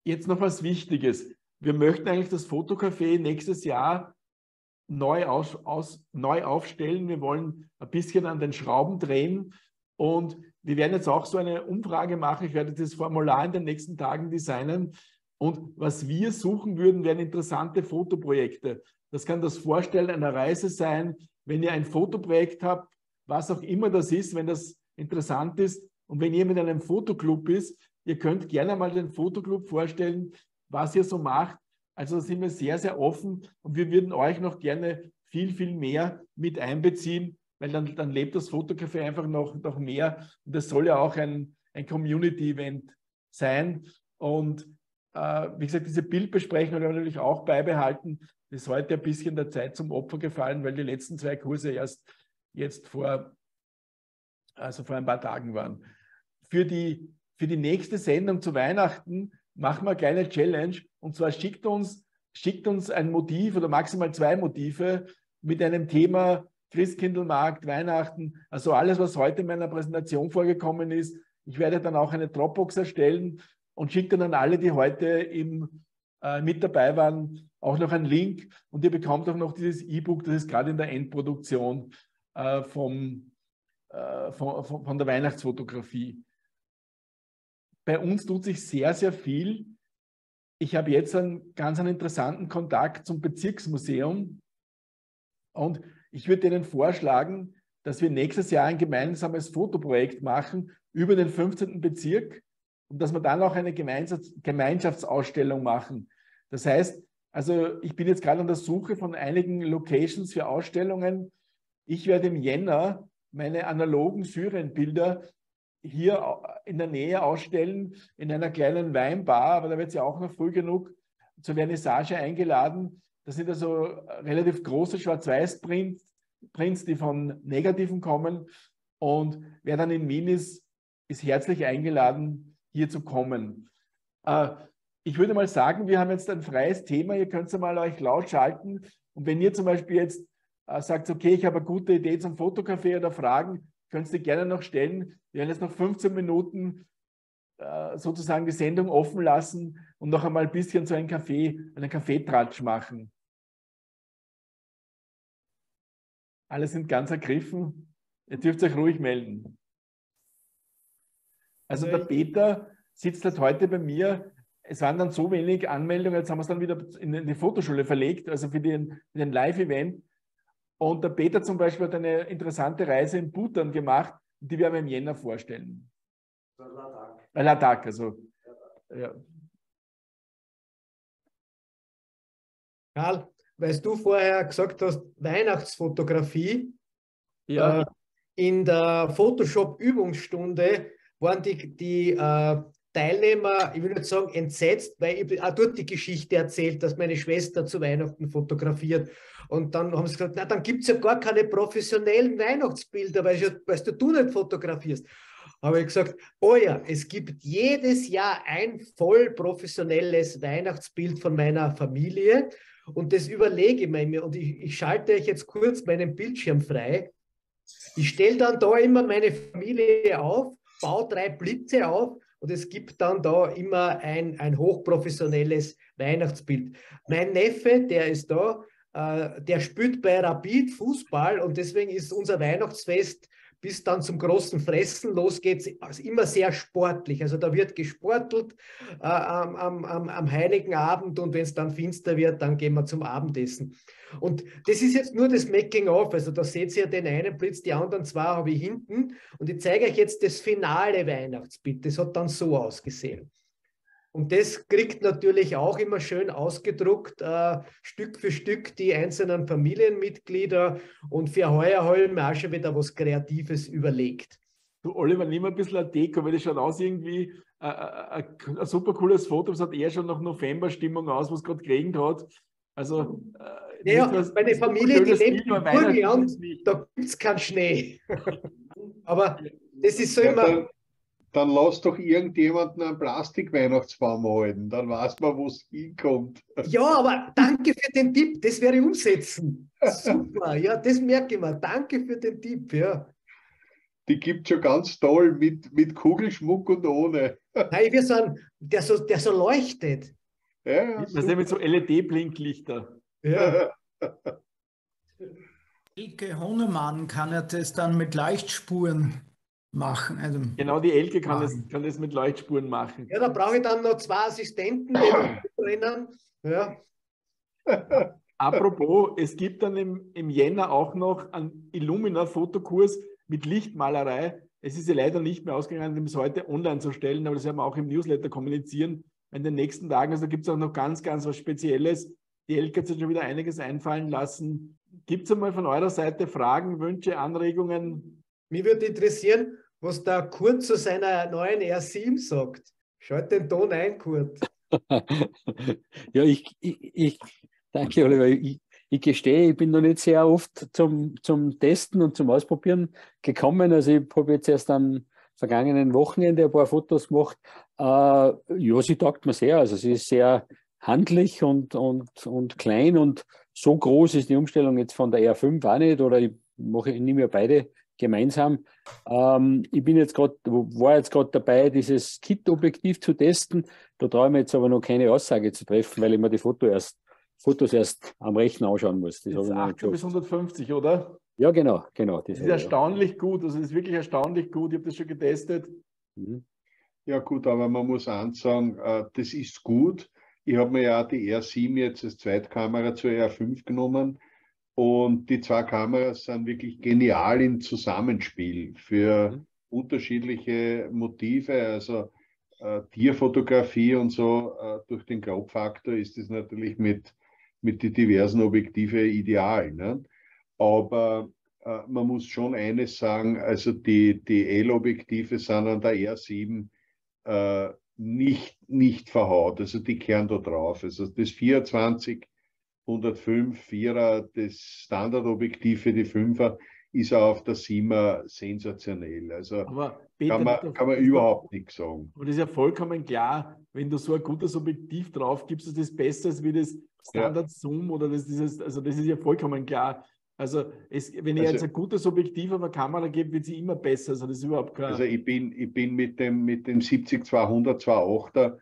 Jetzt noch was Wichtiges. Wir möchten eigentlich das Fotocafé nächstes Jahr neu, aus, aus, neu aufstellen. Wir wollen ein bisschen an den Schrauben drehen und wir werden jetzt auch so eine Umfrage machen. Ich werde das Formular in den nächsten Tagen designen. Und was wir suchen würden, wären interessante Fotoprojekte. Das kann das Vorstellen einer Reise sein, wenn ihr ein Fotoprojekt habt, was auch immer das ist, wenn das interessant ist. Und wenn ihr mit einem Fotoclub ist, ihr könnt gerne mal den Fotoclub vorstellen, was ihr so macht. Also sind wir sehr, sehr offen und wir würden euch noch gerne viel, viel mehr mit einbeziehen, weil dann, dann lebt das Fotocafé einfach noch, noch mehr. Und das soll ja auch ein, ein Community-Event sein. Und äh, wie gesagt, diese Bildbesprechung haben wir natürlich auch beibehalten. Das ist heute ein bisschen der Zeit zum Opfer gefallen, weil die letzten zwei Kurse erst jetzt vor, also vor ein paar Tagen waren. Für die, für die nächste Sendung zu Weihnachten machen wir eine kleine Challenge. Und zwar schickt uns, schickt uns ein Motiv oder maximal zwei Motive mit einem Thema Christkindlmarkt, Weihnachten, also alles, was heute in meiner Präsentation vorgekommen ist. Ich werde dann auch eine Dropbox erstellen und schicke dann an alle, die heute im, äh, mit dabei waren, auch noch einen Link. Und ihr bekommt auch noch dieses E-Book, das ist gerade in der Endproduktion äh, vom, äh, von, von der Weihnachtsfotografie. Bei uns tut sich sehr, sehr viel. Ich habe jetzt einen ganz einen interessanten Kontakt zum Bezirksmuseum und ich würde Ihnen vorschlagen, dass wir nächstes Jahr ein gemeinsames Fotoprojekt machen über den 15. Bezirk und dass wir dann auch eine Gemeinschaftsausstellung machen. Das heißt, also ich bin jetzt gerade an der Suche von einigen Locations für Ausstellungen. Ich werde im Jänner meine analogen Syrienbilder hier in der Nähe ausstellen, in einer kleinen Weinbar, aber da wird sie auch noch früh genug zur Vernissage eingeladen. Das sind also relativ große Schwarz-Weiß-Prints, die von Negativen kommen. Und wer dann in Wien ist, ist herzlich eingeladen, hier zu kommen. Äh, ich würde mal sagen, wir haben jetzt ein freies Thema. Ihr könnt es mal euch laut schalten. Und wenn ihr zum Beispiel jetzt äh, sagt, okay, ich habe eine gute Idee zum Fotocafé oder Fragen, könnt ihr gerne noch stellen. Wir werden jetzt noch 15 Minuten äh, sozusagen die Sendung offen lassen und noch einmal ein bisschen so einen Kaffee, einen Kaffeetratsch machen. Alle sind ganz ergriffen. Ihr dürft euch ruhig melden. Also der Peter sitzt halt heute bei mir. Es waren dann so wenig Anmeldungen, jetzt haben wir es dann wieder in die Fotoschule verlegt, also für den, den Live-Event. Und der Peter zum Beispiel hat eine interessante Reise in Bhutan gemacht, die werden wir im Jänner vorstellen. Ladakh. Äh, Ladakh, also. Ja. Karl, weißt du vorher gesagt hast, Weihnachtsfotografie. Ja. Äh, in der Photoshop-Übungsstunde waren die, die äh, Teilnehmer, ich will nicht sagen entsetzt, weil ich auch dort die Geschichte erzählt, dass meine Schwester zu Weihnachten fotografiert. Und dann haben sie gesagt, na, dann gibt es ja gar keine professionellen Weihnachtsbilder, weil, weil du, du nicht fotografierst. Habe ich gesagt, oh ja, es gibt jedes Jahr ein voll professionelles Weihnachtsbild von meiner Familie und das überlege ich mir. Und ich, ich schalte euch jetzt kurz meinen Bildschirm frei. Ich stelle dann da immer meine Familie auf baue drei Blitze auf und es gibt dann da immer ein, ein hochprofessionelles Weihnachtsbild. Mein Neffe, der ist da, der spielt bei Rapid Fußball und deswegen ist unser Weihnachtsfest bis dann zum großen Fressen losgeht, also immer sehr sportlich. Also da wird gesportelt äh, am, am, am Heiligen Abend und wenn es dann finster wird, dann gehen wir zum Abendessen. Und das ist jetzt nur das Making-of. Also da seht ihr den einen Blitz, die anderen zwei habe ich hinten. Und ich zeige euch jetzt das finale Weihnachtsbild. Das hat dann so ausgesehen. Und das kriegt natürlich auch immer schön ausgedruckt, äh, Stück für Stück die einzelnen Familienmitglieder. Und für heuer haben wir auch schon wieder was Kreatives überlegt. Du, Oliver, nimm ein bisschen eine Deko, weil das schaut aus irgendwie äh, äh, ein super cooles Foto. Es hat eher schon nach November-Stimmung aus, was gerade geregnet hat. Also, äh, ja, meine Familie, die lebt in Burgenland, da gibt es keinen Schnee. Aber das ist so ja, immer dann lass doch irgendjemanden einen Plastik-Weihnachtsbaum halten, dann weiß man, wo es hinkommt. Ja, aber danke für den Tipp, das werde ich umsetzen. Super, ja, das merke ich mir. Danke für den Tipp, ja. Die gibt es schon ganz toll mit, mit Kugelschmuck und ohne. Nein, wir sind, der so, der so leuchtet. Ja, das ist mit so LED-Blinklichter. Ja. Elke Honemann kann er das dann mit Leuchtspuren machen. Also genau, die Elke kann das, kann das mit Leuchtspuren machen. Ja, da brauche ich dann noch zwei Assistenten, die drinnen. Ja. Apropos, es gibt dann im, im Jänner auch noch einen Illumina-Fotokurs mit Lichtmalerei. Es ist ja leider nicht mehr ausgegangen, um es heute online zu stellen, aber das werden wir auch im Newsletter kommunizieren. in den nächsten Tagen, also da gibt es auch noch ganz, ganz was Spezielles. Die Elke hat sich schon wieder einiges einfallen lassen. Gibt es einmal von eurer Seite Fragen, Wünsche, Anregungen? Mich würde interessieren, was der Kurt zu seiner neuen R7 sagt. Schalt den Ton ein, Kurt. ja, ich, ich, ich danke, Oliver. Ich, ich gestehe, ich bin noch nicht sehr oft zum, zum Testen und zum Ausprobieren gekommen. Also ich habe jetzt erst am vergangenen Wochenende ein paar Fotos gemacht. Äh, ja, sie taugt mir sehr. Also sie ist sehr handlich und, und, und klein und so groß ist die Umstellung jetzt von der R5 auch nicht oder ich mache, ich nehme ja beide gemeinsam. Ähm, ich bin jetzt gerade, war jetzt gerade dabei, dieses Kit-Objektiv zu testen. Da traue ich mir jetzt aber noch keine Aussage zu treffen, weil ich mir die Foto erst, Fotos erst am Rechner anschauen muss. Das ist 8 bis 150, oder? Ja, genau, genau. Das ist erstaunlich ja. gut. Also das ist wirklich erstaunlich gut. Ich habe das schon getestet. Mhm. Ja, gut, aber man muss ansagen, äh, das ist gut. Ich habe mir ja die R7 jetzt als Zweitkamera zur R5 genommen. Und die zwei Kameras sind wirklich genial im Zusammenspiel für mhm. unterschiedliche Motive. Also äh, Tierfotografie und so, äh, durch den Crop-Faktor ist es natürlich mit, mit den diversen Objektive ideal. Ne? Aber äh, man muss schon eines sagen, also die, die L-Objektive sind an der R7 äh, nicht, nicht verhaut. Also die kehren da drauf. Also das 24 105, 4er, das Standardobjektiv für die 5er ist auch auf der 7er sensationell. Also Peter, kann man, kann man überhaupt nichts sagen. Aber das ist ja vollkommen klar, wenn du so ein gutes Objektiv drauf gibst, ist das besser als wie das Standard Zoom oder das, dieses, also das ist ja vollkommen klar. Also es, wenn ich also, jetzt ein gutes Objektiv auf der Kamera gebe, wird sie immer besser. Also das ist überhaupt klar. Also ich bin, ich bin mit dem, mit dem 70-200, 2.8er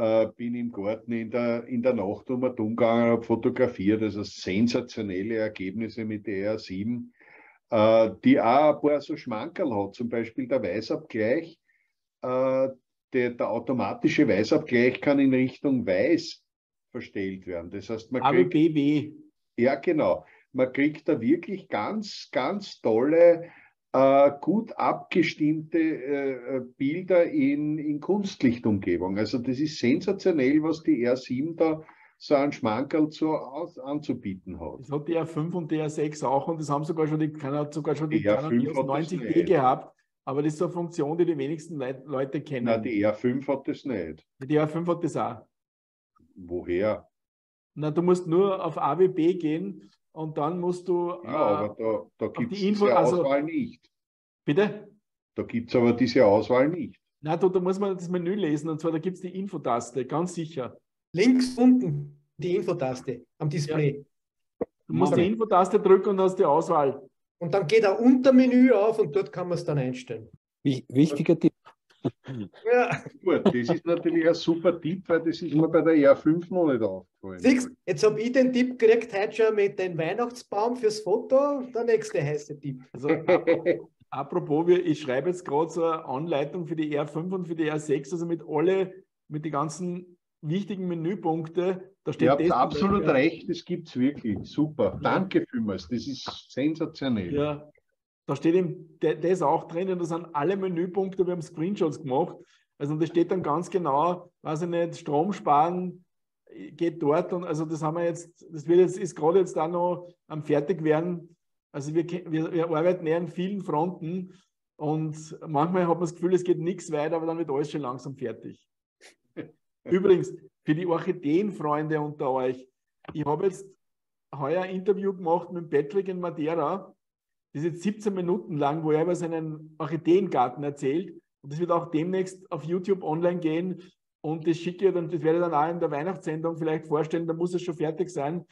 äh, bin im Garten in der, in der Nacht um und umgegangen, habe fotografiert, also sensationelle Ergebnisse mit der R7, äh, die auch ein paar so Schmankerl hat, zum Beispiel der Weißabgleich. Äh, der, der, automatische Weißabgleich kann in Richtung Weiß verstellt werden. Das heißt, man kriegt, ABW. Ja, genau. Man kriegt da wirklich ganz, ganz tolle äh, gut abgestimmte äh, Bilder in, in Kunstlichtumgebung. Also das ist sensationell, was die R7 da so ein Schmankerl zu, aus, anzubieten hat. Das hat die R5 und die R6 auch und das haben sogar schon die, hat sogar schon die, die R5 90D gehabt. Aber das ist eine Funktion, die die wenigsten Leute kennen. Nein, die R5 hat das nicht. Die R5 hat das auch. Woher? Na, du musst nur auf AWB gehen und dann musst du. Ja, äh, aber da, da gibt es diese also Auswahl also, nicht. Bitte? Da gibt es aber diese Auswahl nicht. Na, da, da muss man das Menü lesen und zwar da gibt es die Infotaste, ganz sicher. Links unten die Infotaste am Display. Ja. Du musst die Infotaste drücken und hast die Auswahl. Und dann geht ein Untermenü auf und dort kann man es dann einstellen. Wichtiger Tipp. Ja. Gut, das ist natürlich ein super Tipp, weil das ist mir bei der R5 noch nicht aufgefallen. Siehst, jetzt habe ich den Tipp gekriegt heute schon mit dem Weihnachtsbaum fürs Foto. Der nächste heiße Tipp. Also, apropos, ich schreibe jetzt gerade so eine Anleitung für die R5 und für die R6, also mit alle, mit den ganzen wichtigen Menüpunkte. Da steht Ihr habt absolut recht, das gibt es wirklich. Super. Danke vielmals. Das ist sensationell. Ja, da steht eben das auch drin und da sind alle Menüpunkte, wir haben Screenshots gemacht. Also da steht dann ganz genau, weiß ich nicht, Strom sparen geht dort und also das haben wir jetzt, das wird jetzt, ist gerade jetzt da noch am fertig werden. Also wir, wir, wir arbeiten eher an vielen Fronten und manchmal hat man das Gefühl, es geht nichts weiter, aber dann wird alles schon langsam fertig. Übrigens, für die Orchideenfreunde unter euch, ich habe jetzt heuer ein Interview gemacht mit Patrick in Madeira das ist jetzt 17 Minuten lang, wo er über seinen Orchideengarten erzählt. Und das wird auch demnächst auf YouTube online gehen. Und das schicke ich dann, das werde ich dann auch in der Weihnachtssendung vielleicht vorstellen, da muss es schon fertig sein.